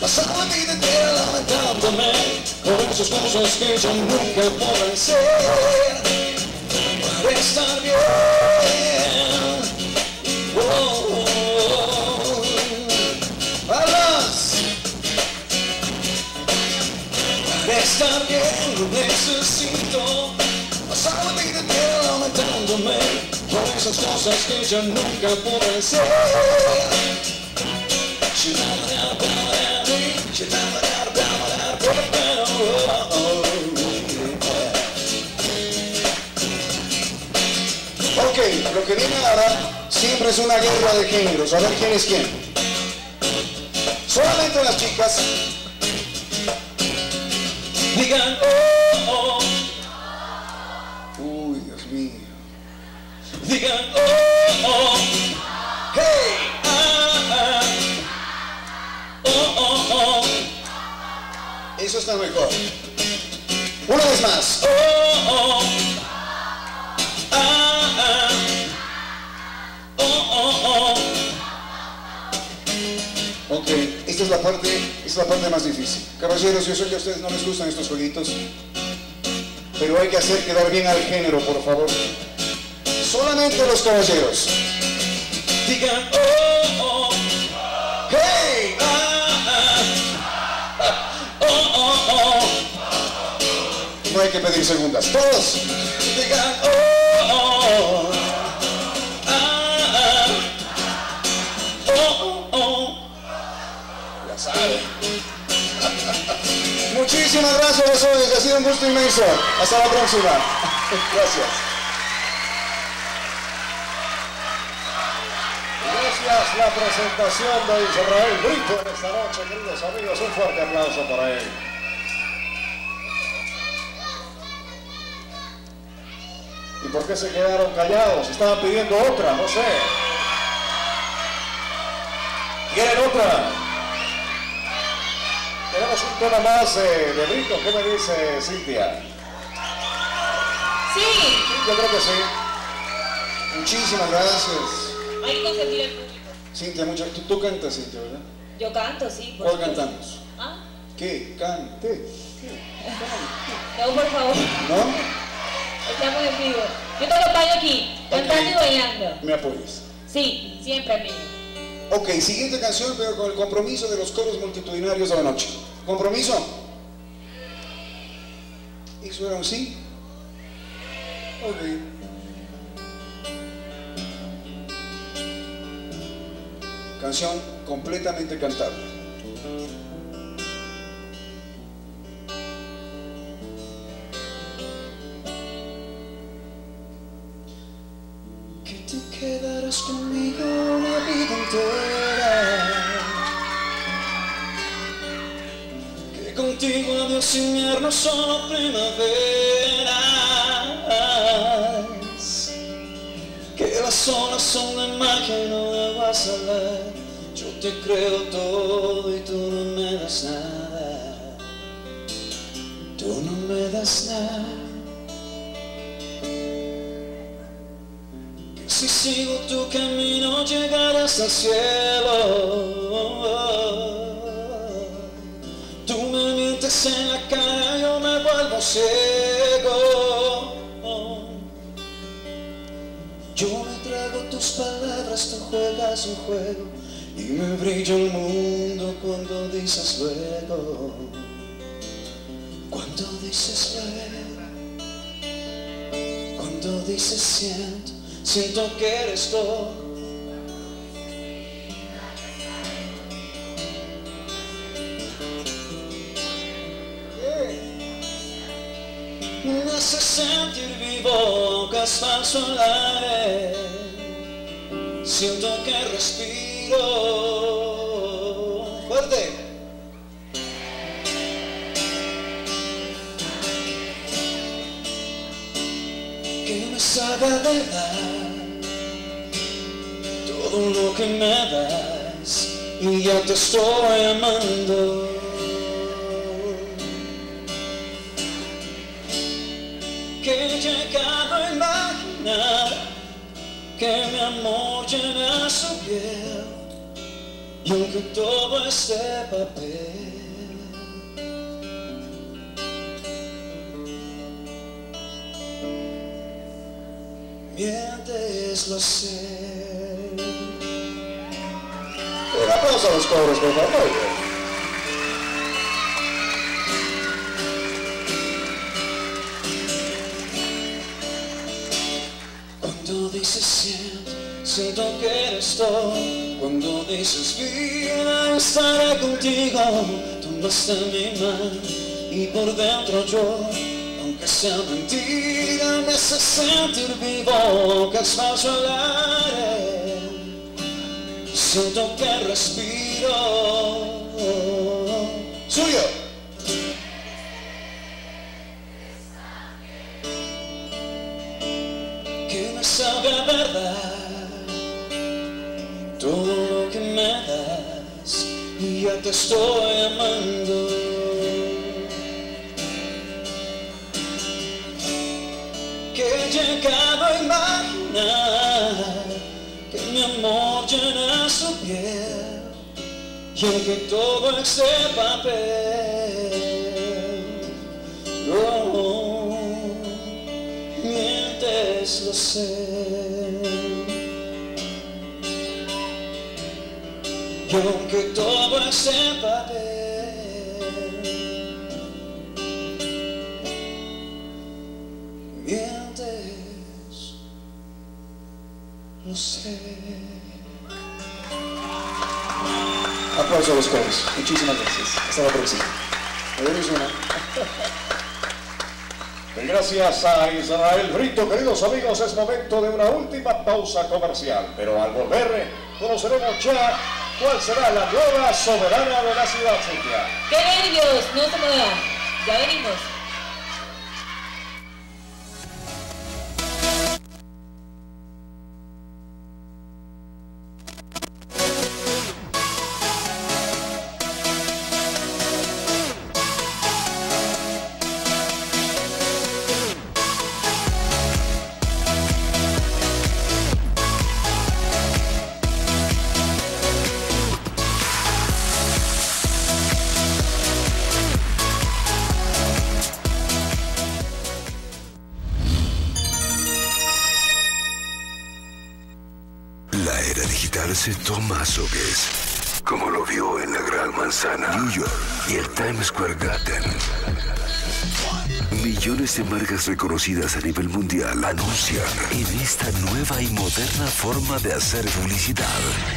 pasar la vida entera lamentándome por esas cosas que yo nunca podré ser. Para estar bien. Oh, Bien necesito pasar la vida entera culpándome por esas cosas que yo nunca pude ser. Ok, lo que viene ahora siempre es una guerra de géneros. A ver quién es quién. Solamente las chicas Digan, oh, oh, Uy, Dios mío. digan, oh, oh, hey, ah, ah, oh, oh, oh, Eso está mejor. Una vez más. oh, oh, esta es la parte, es la parte más difícil. Caballeros, yo sé que a ustedes no les gustan estos jueguitos, pero hay que hacer quedar bien al género, por favor. Solamente los caballeros. Digan, oh, oh, ¡Hey! ah, ah, oh, oh, oh. No hay que pedir segundas. Todos. Digan, oh, oh, Muchísimas gracias, Besones. Ha sido un gusto inmenso. Hasta la próxima. Gracias. Gracias la presentación de Israel Brito en esta noche, queridos amigos. Un fuerte aplauso para él. ¿Y por qué se quedaron callados? Estaban pidiendo otra, no sé. ¿Quieren otra? Tenemos un tema más eh, de Brito. ¿Qué me dice Cintia? Sí, Yo creo que sí. Muchísimas gracias. hay que consentir al público. Cintia, mucho. Tú, tú cantas, Cintia, ¿verdad? Yo canto, sí. ¿Cuál cantamos? ¿Ah? ¿Qué? Cante. (laughs) No, por favor. ¿No? Estamos en vivo. Yo te acompaño aquí, cantando y bailando. ¿Me apoyas? Sí, siempre amigo. Ok, siguiente canción, pero con el compromiso de los coros multitudinarios de la noche. ¿Compromiso? ¿Eso era un sí? Ok. Canción completamente cantable. Que te quedarás conmigo Que contigo adiós invierno solo primaveras. Que las olas son la y no debas hablar. Yo te creo todo y tú no me das nada. Tú no me das nada. Sigo tu camino llegarás al cielo. Tú me mientes en la cara, yo me vuelvo ciego. Yo me trago tus palabras, tú juegas un juego y me brilla el mundo cuando dices luego. Cuando dices luego. Cuando dices siento, siento que eres todo. Me hace sentir vivo, aunque es falso el aire. Siento que respiro fuerte. Que me sabe a verdad todo lo que me das y ya te estoy amando. Que he llegado a imaginar que mi amor llena su piel y aunque todo esté papel mientes lo sé. Un aplauso a los coros, por favor. Cuando dices siento, siento que eres todo. Cuando dices vida, estaré contigo. Tomaste mi mano y por dentro yo, sea mentira, me hace sentir vivo. Que es el aire, siento que respiro. Suyo. que me sabe a verdad todo lo que me das y ya te estoy amando. Llegado a imaginar que mi amor llena su piel y aunque todo es de papel, no mientes, lo sé. Y aunque todo es en papel, sé. Aplauso a los coros. Muchísimas gracias. Hasta la próxima. Vemos una. (laughs) Gracias a Israel Brito, queridos amigos, es momento de una última pausa comercial. Pero al volver, conoceremos ya cuál será la nueva soberana de la ciudad suya. ¡Qué nervios! No se muevan. Ya venimos. Toma a Sogues, como lo vio en la Manzana, New York y el Times Square Garden. Millones de marcas reconocidas a nivel mundial anuncian en esta nueva y moderna forma de hacer publicidad.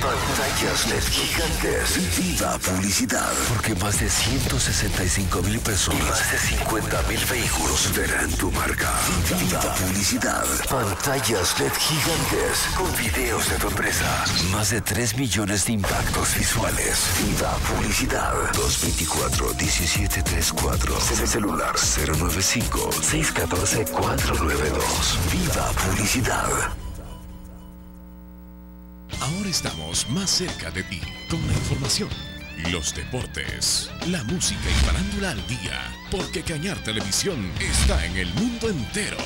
Pantallas LED gigantes. Viva publicidad. Porque más de 165 mil personas y más de 50 mil vehículos verán tu marca. Viva publicidad. Pantallas LED gigantes con videos de tu empresa. Más de 3 millones de impactos visuales. Viva publicidad. 224 1734. En celular 095 614 492. Viva publicidad. Ahora estamos más cerca de ti con la información, los deportes, la música y farándula al día, porque Cañar Televisión está en el mundo entero.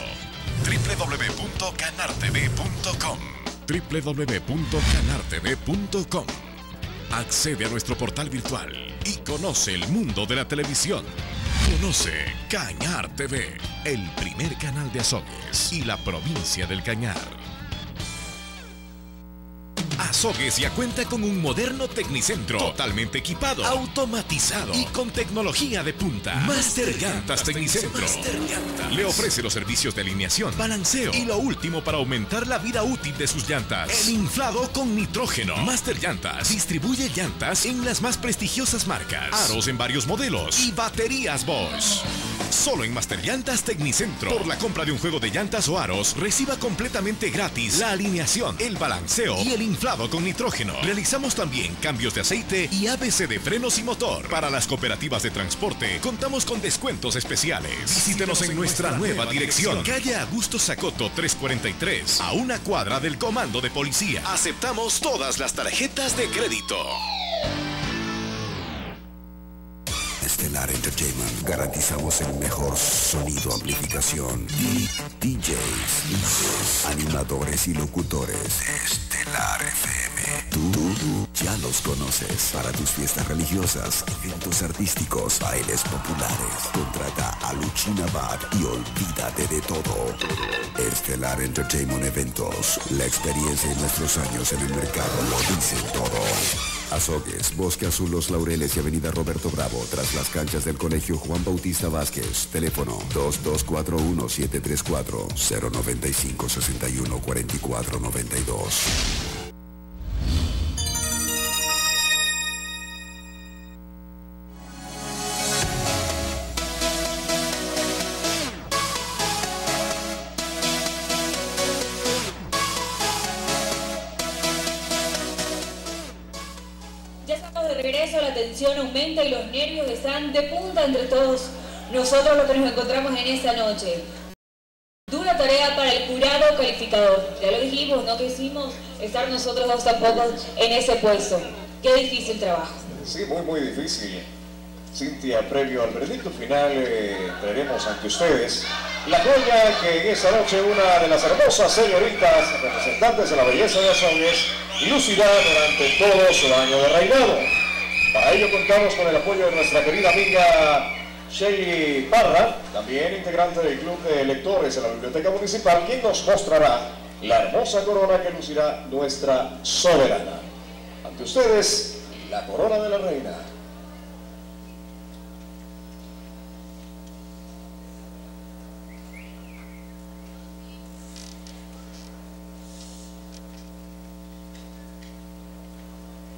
www.canartv.com www.canartv.com Accede a nuestro portal virtual y conoce el mundo de la televisión. Conoce Cañar TV, el primer canal de Azogues y la provincia del Cañar. Azogues ya cuenta con un moderno tecnicentro totalmente equipado, automatizado y con tecnología de punta. Master Llantas Tecnicentro. Le ofrece los servicios de alineación, balanceo y lo último para aumentar la vida útil de sus llantas. El inflado con nitrógeno. Master Llantas distribuye llantas en las más prestigiosas marcas, aros en varios modelos y baterías Bosch. Solo en Master Llantas Tecnicentro. Por la compra de un juego de llantas o aros, reciba completamente gratis la alineación, el balanceo y el inflado con nitrógeno. Realizamos también cambios de aceite y ABC de frenos y motor. Para las cooperativas de transporte, contamos con descuentos especiales. Visítenos en nuestra nueva dirección, calle Augusto Sacoto 343, a una cuadra del Comando de Policía. Aceptamos todas las tarjetas de crédito. Estelar Entertainment garantizamos el mejor sonido amplificación y DJs, animadores y locutores de Estelar FM. Tú, tú ya los conoces para tus fiestas religiosas, eventos artísticos, bailes populares. Contrata a Luchina Bad y olvídate de todo. Estelar Entertainment Eventos, la experiencia y nuestros años en el mercado lo dicen todo. Azogues, Bosque Azul Los Laureles y Avenida Roberto Bravo, tras las canchas del Colegio Juan Bautista Vázquez. Teléfono 2241 734 095 61 entre todos nosotros los que nos encontramos en esta noche. Dura tarea para el jurado calificador. Ya lo dijimos, no quisimos estar nosotros dos tampoco en ese puesto. Qué difícil trabajo. Sí, muy, muy difícil. Cintia, previo al veredicto final, eh, traeremos ante ustedes la joya que en esta noche una de las hermosas señoritas representantes de la belleza de Azogues lucirá durante todo su año de reinado. Para ello contamos con el apoyo de nuestra querida amiga Shelly Parra, también integrante del Club de Lectores de la Biblioteca Municipal, quien nos mostrará la hermosa corona que lucirá nuestra soberana. Ante ustedes, la corona de la reina.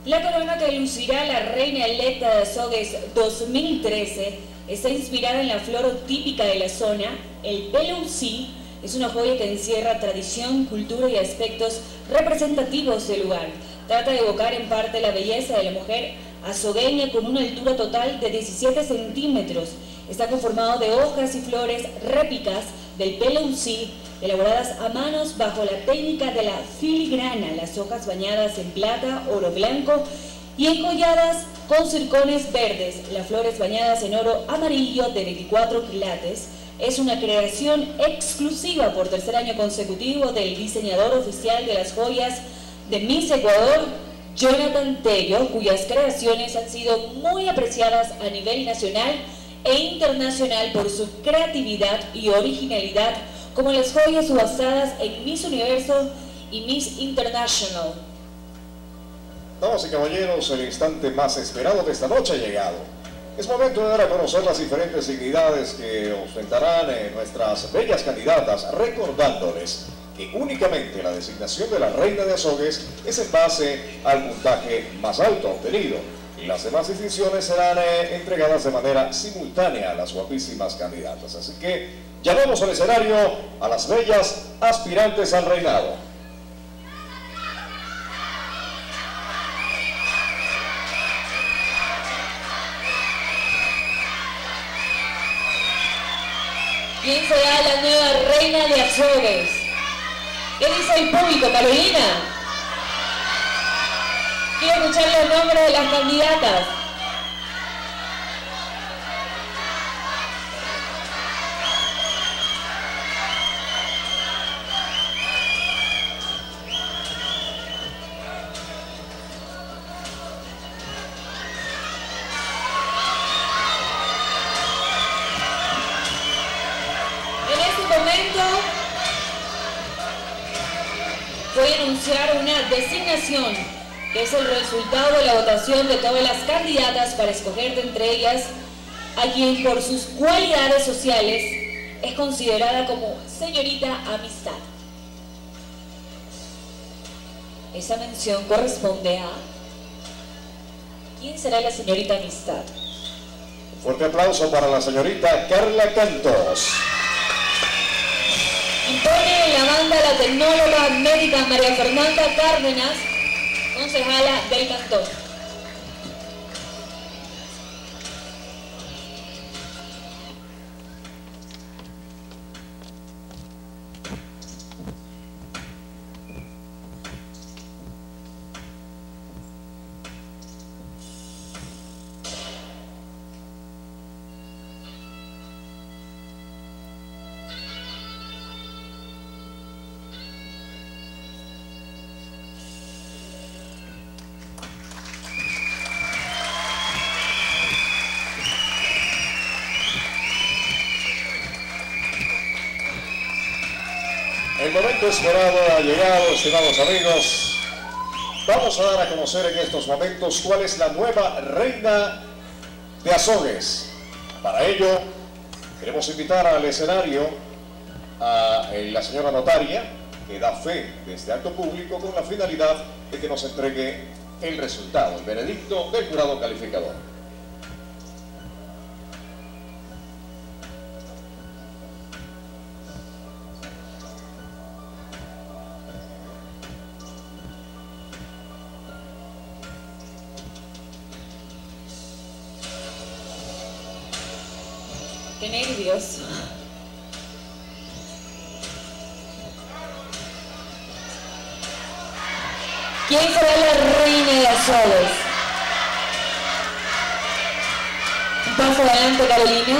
La corona que lucirá la reina electa de Azogues 2013 está inspirada en la flor típica de la zona, el pelusí, es una joya que encierra tradición, cultura y aspectos representativos del lugar. Trata de evocar en parte la belleza de la mujer azogueña con una altura total de 17 centímetros. Está conformado de hojas y flores réplicas del pelusí, elaboradas a manos bajo la técnica de la filigrana, las hojas bañadas en plata, oro blanco y encolladas con circones verdes, las flores bañadas en oro amarillo de 24 quilates. Es una creación exclusiva por tercer año consecutivo del diseñador oficial de las joyas de Miss Ecuador, Jonathan Tello, cuyas creaciones han sido muy apreciadas a nivel nacional e internacional por su creatividad y originalidad, como las joyas subastadas en Miss Universo y Miss International. Damas y caballeros, el instante más esperado de esta noche ha llegado. Es momento de dar a conocer las diferentes dignidades que ostentarán eh, nuestras bellas candidatas, recordándoles que únicamente la designación de la reina de Azogues es en base al puntaje más alto obtenido. Las demás distinciones serán eh, entregadas de manera simultánea a las guapísimas candidatas. Así que llamamos al escenario a las bellas aspirantes al reinado. ¿Quién será la nueva reina de Azores? ¿Qué dice el público, Carolina? Quiero escuchar los nombres de las candidatas. Este voy a anunciar una designación que es el resultado de la votación de todas las candidatas para escoger de entre ellas a quien por sus cualidades sociales es considerada como señorita amistad. Esa mención corresponde a ¿Quién será la señorita amistad? Fuerte aplauso para la señorita Carla Cantos. Impone la banda la tecnóloga médica María Fernanda Cárdenas, concejala del cantón. Momento esperado ha llegado, estimados amigos. Vamos a dar a conocer en estos momentos cuál es la nueva reina de Azogues. Para ello, queremos invitar al escenario a eh, la señora notaria, que da fe de este acto público con la finalidad de que nos entregue el resultado, el veredicto del jurado calificador. ¿Quién será la reina de? Un paso adelante, Carolina.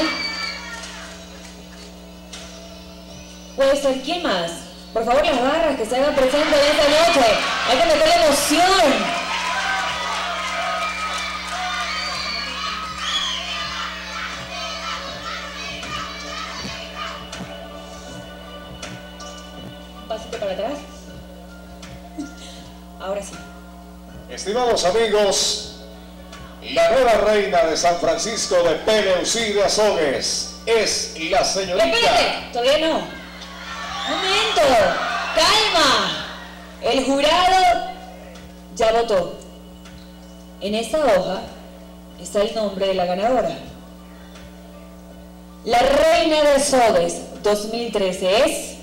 Puede ser, ¿quién más? Por favor, las barras que se hagan presentes en esta noche. Hay que meter emoción. Estimados amigos, la nueva reina de San Francisco de Peleucí de Azogues es la señorita... Espérate, todavía no. Momento, calma. El jurado ya votó. En esta hoja está el nombre de la ganadora. La reina de Azogues 2013 es...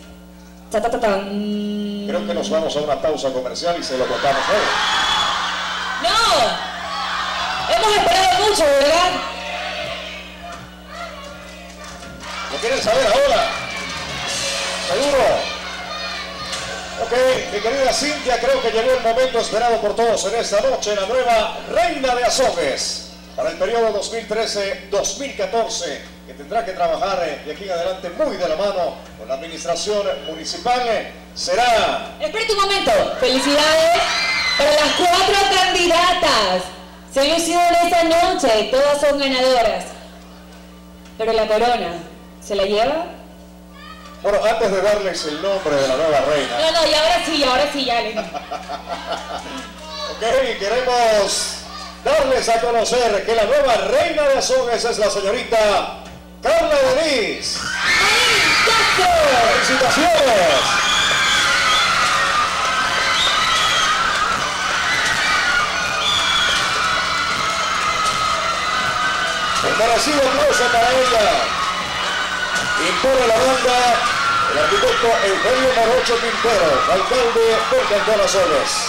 Creo que nos vamos a una pausa comercial y se lo contamos hoy. Mucho, ¿verdad? ¿Lo quieren saber ahora? ¿Seguro? Ok, mi querida Cintia, creo que llegó el momento esperado por todos en esta noche, la nueva reina de Azogues para el periodo 2013-2014, que tendrá que trabajar eh, de aquí en adelante muy de la mano con la administración municipal, eh, será... Espérate un momento. Felicidades para las cuatro candidatas. Se en esta noche. Todas son ganadoras. Pero la corona, ¿se la lleva? Bueno, antes de darles el nombre de la nueva reina, No, no, y ahora sí, ahora sí, ya. le- (laughs) ok, queremos darles a conocer que la nueva reina de Azogues es la señorita Carla Denise. ¡Felicitaciones! Merecido aplauso para ella. Impone la banda el arquitecto Eugenio Morocho Quintero, alcalde del Cantón Azogues.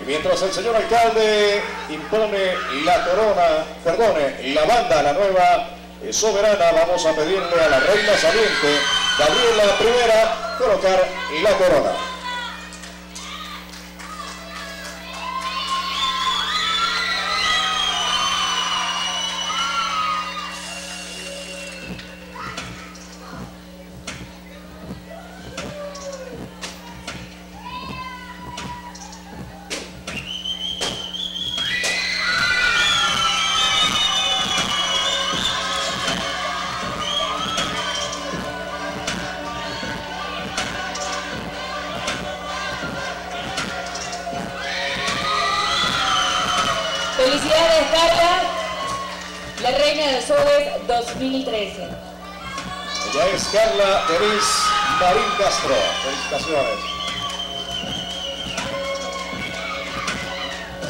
Y mientras el señor alcalde impone la corona, perdone, la banda, la nueva soberana, vamos a pedirle a la reina saliente, Gabriela I, colocar la corona. 2013. Ella es Carla Denise Marín Castro. Felicitaciones.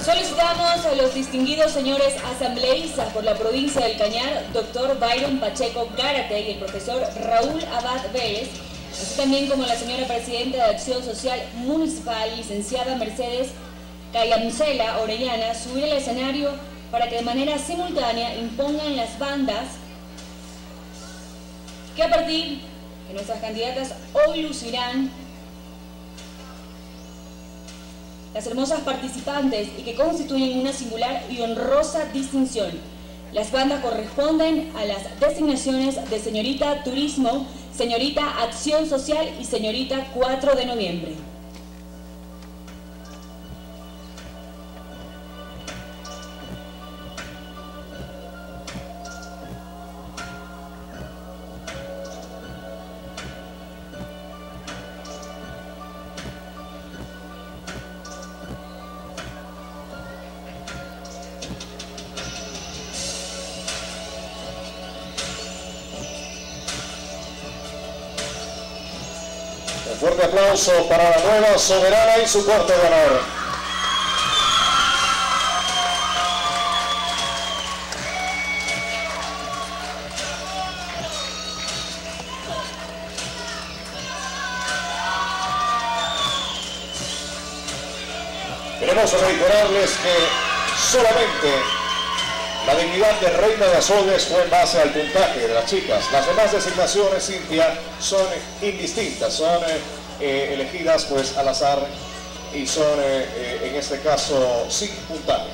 Solicitamos a los distinguidos señores asambleístas por la provincia del Cañar, doctor Byron Pacheco Gárate y el profesor Raúl Abad Vélez, así también como la señora presidenta de Acción Social Municipal, licenciada Mercedes Cayamcela Orellana, subir al escenario para que de manera simultánea impongan las bandas que a partir de nuestras candidatas hoy lucirán las hermosas participantes y que constituyen una singular y honrosa distinción. Las bandas corresponden a las designaciones de señorita Turismo, señorita Acción Social y señorita 4 de noviembre. Aplauso para la nueva soberana y su de honor. Queremos reiterarles que solamente la dignidad de reina de Azogues fue en base al puntaje de las chicas. Las demás designaciones, Cintia, son indistintas, son eh, eh, elegidas pues al azar y son eh, eh, en este caso sin puntaje.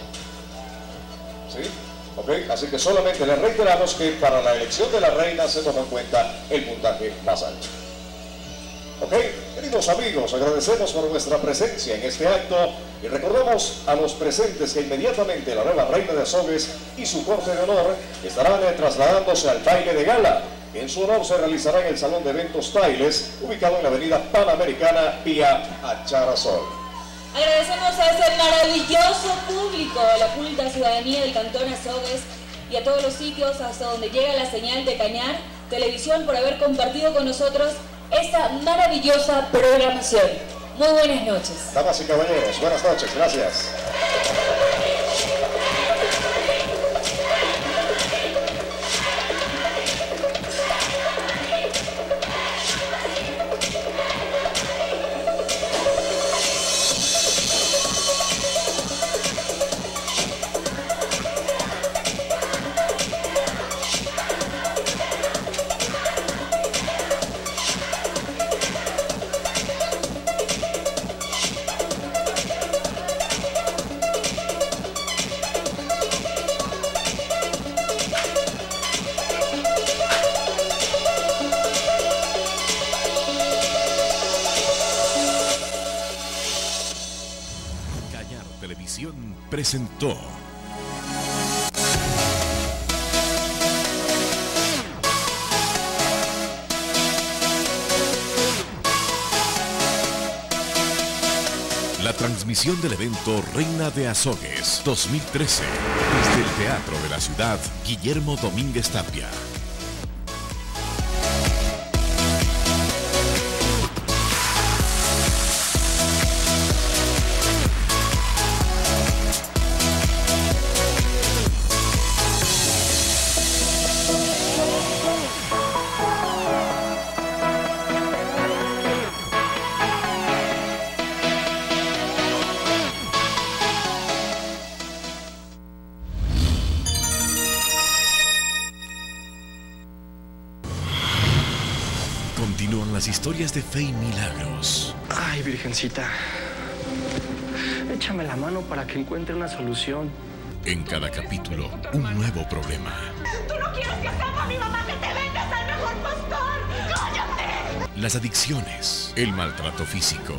¿Sí? ¿Ok? Así que solamente les reiteramos que para la elección de la reina se toma en cuenta el puntaje más alto. Ok, queridos amigos, agradecemos por vuestra presencia en este acto y recordamos a los presentes que inmediatamente la nueva reina de Azogues y su corte de honor estarán eh, trasladándose al baile de gala. En su honor se realizará en el Salón de Eventos Tailes, ubicado en la avenida Panamericana, vía Acharazol. Agradecemos a ese maravilloso público, a la culta ciudadanía del Cantón Azogues y a todos los sitios hasta donde llega la señal de Cañar Televisión por haber compartido con nosotros esta maravillosa programación. Muy buenas noches. Damas y caballeros, buenas noches, gracias. La transmisión del evento Reina de Azogues 2013 desde el Teatro de la Ciudad Guillermo Domínguez Tapia. De fe y milagros. Ay, Virgencita. Échame la mano para que encuentre una solución. En cada capítulo, un nuevo problema. ¿Tú no quieres que sepa mi mamá que te vendes al mejor pastor? ¡Cállate! Las adicciones, el maltrato físico,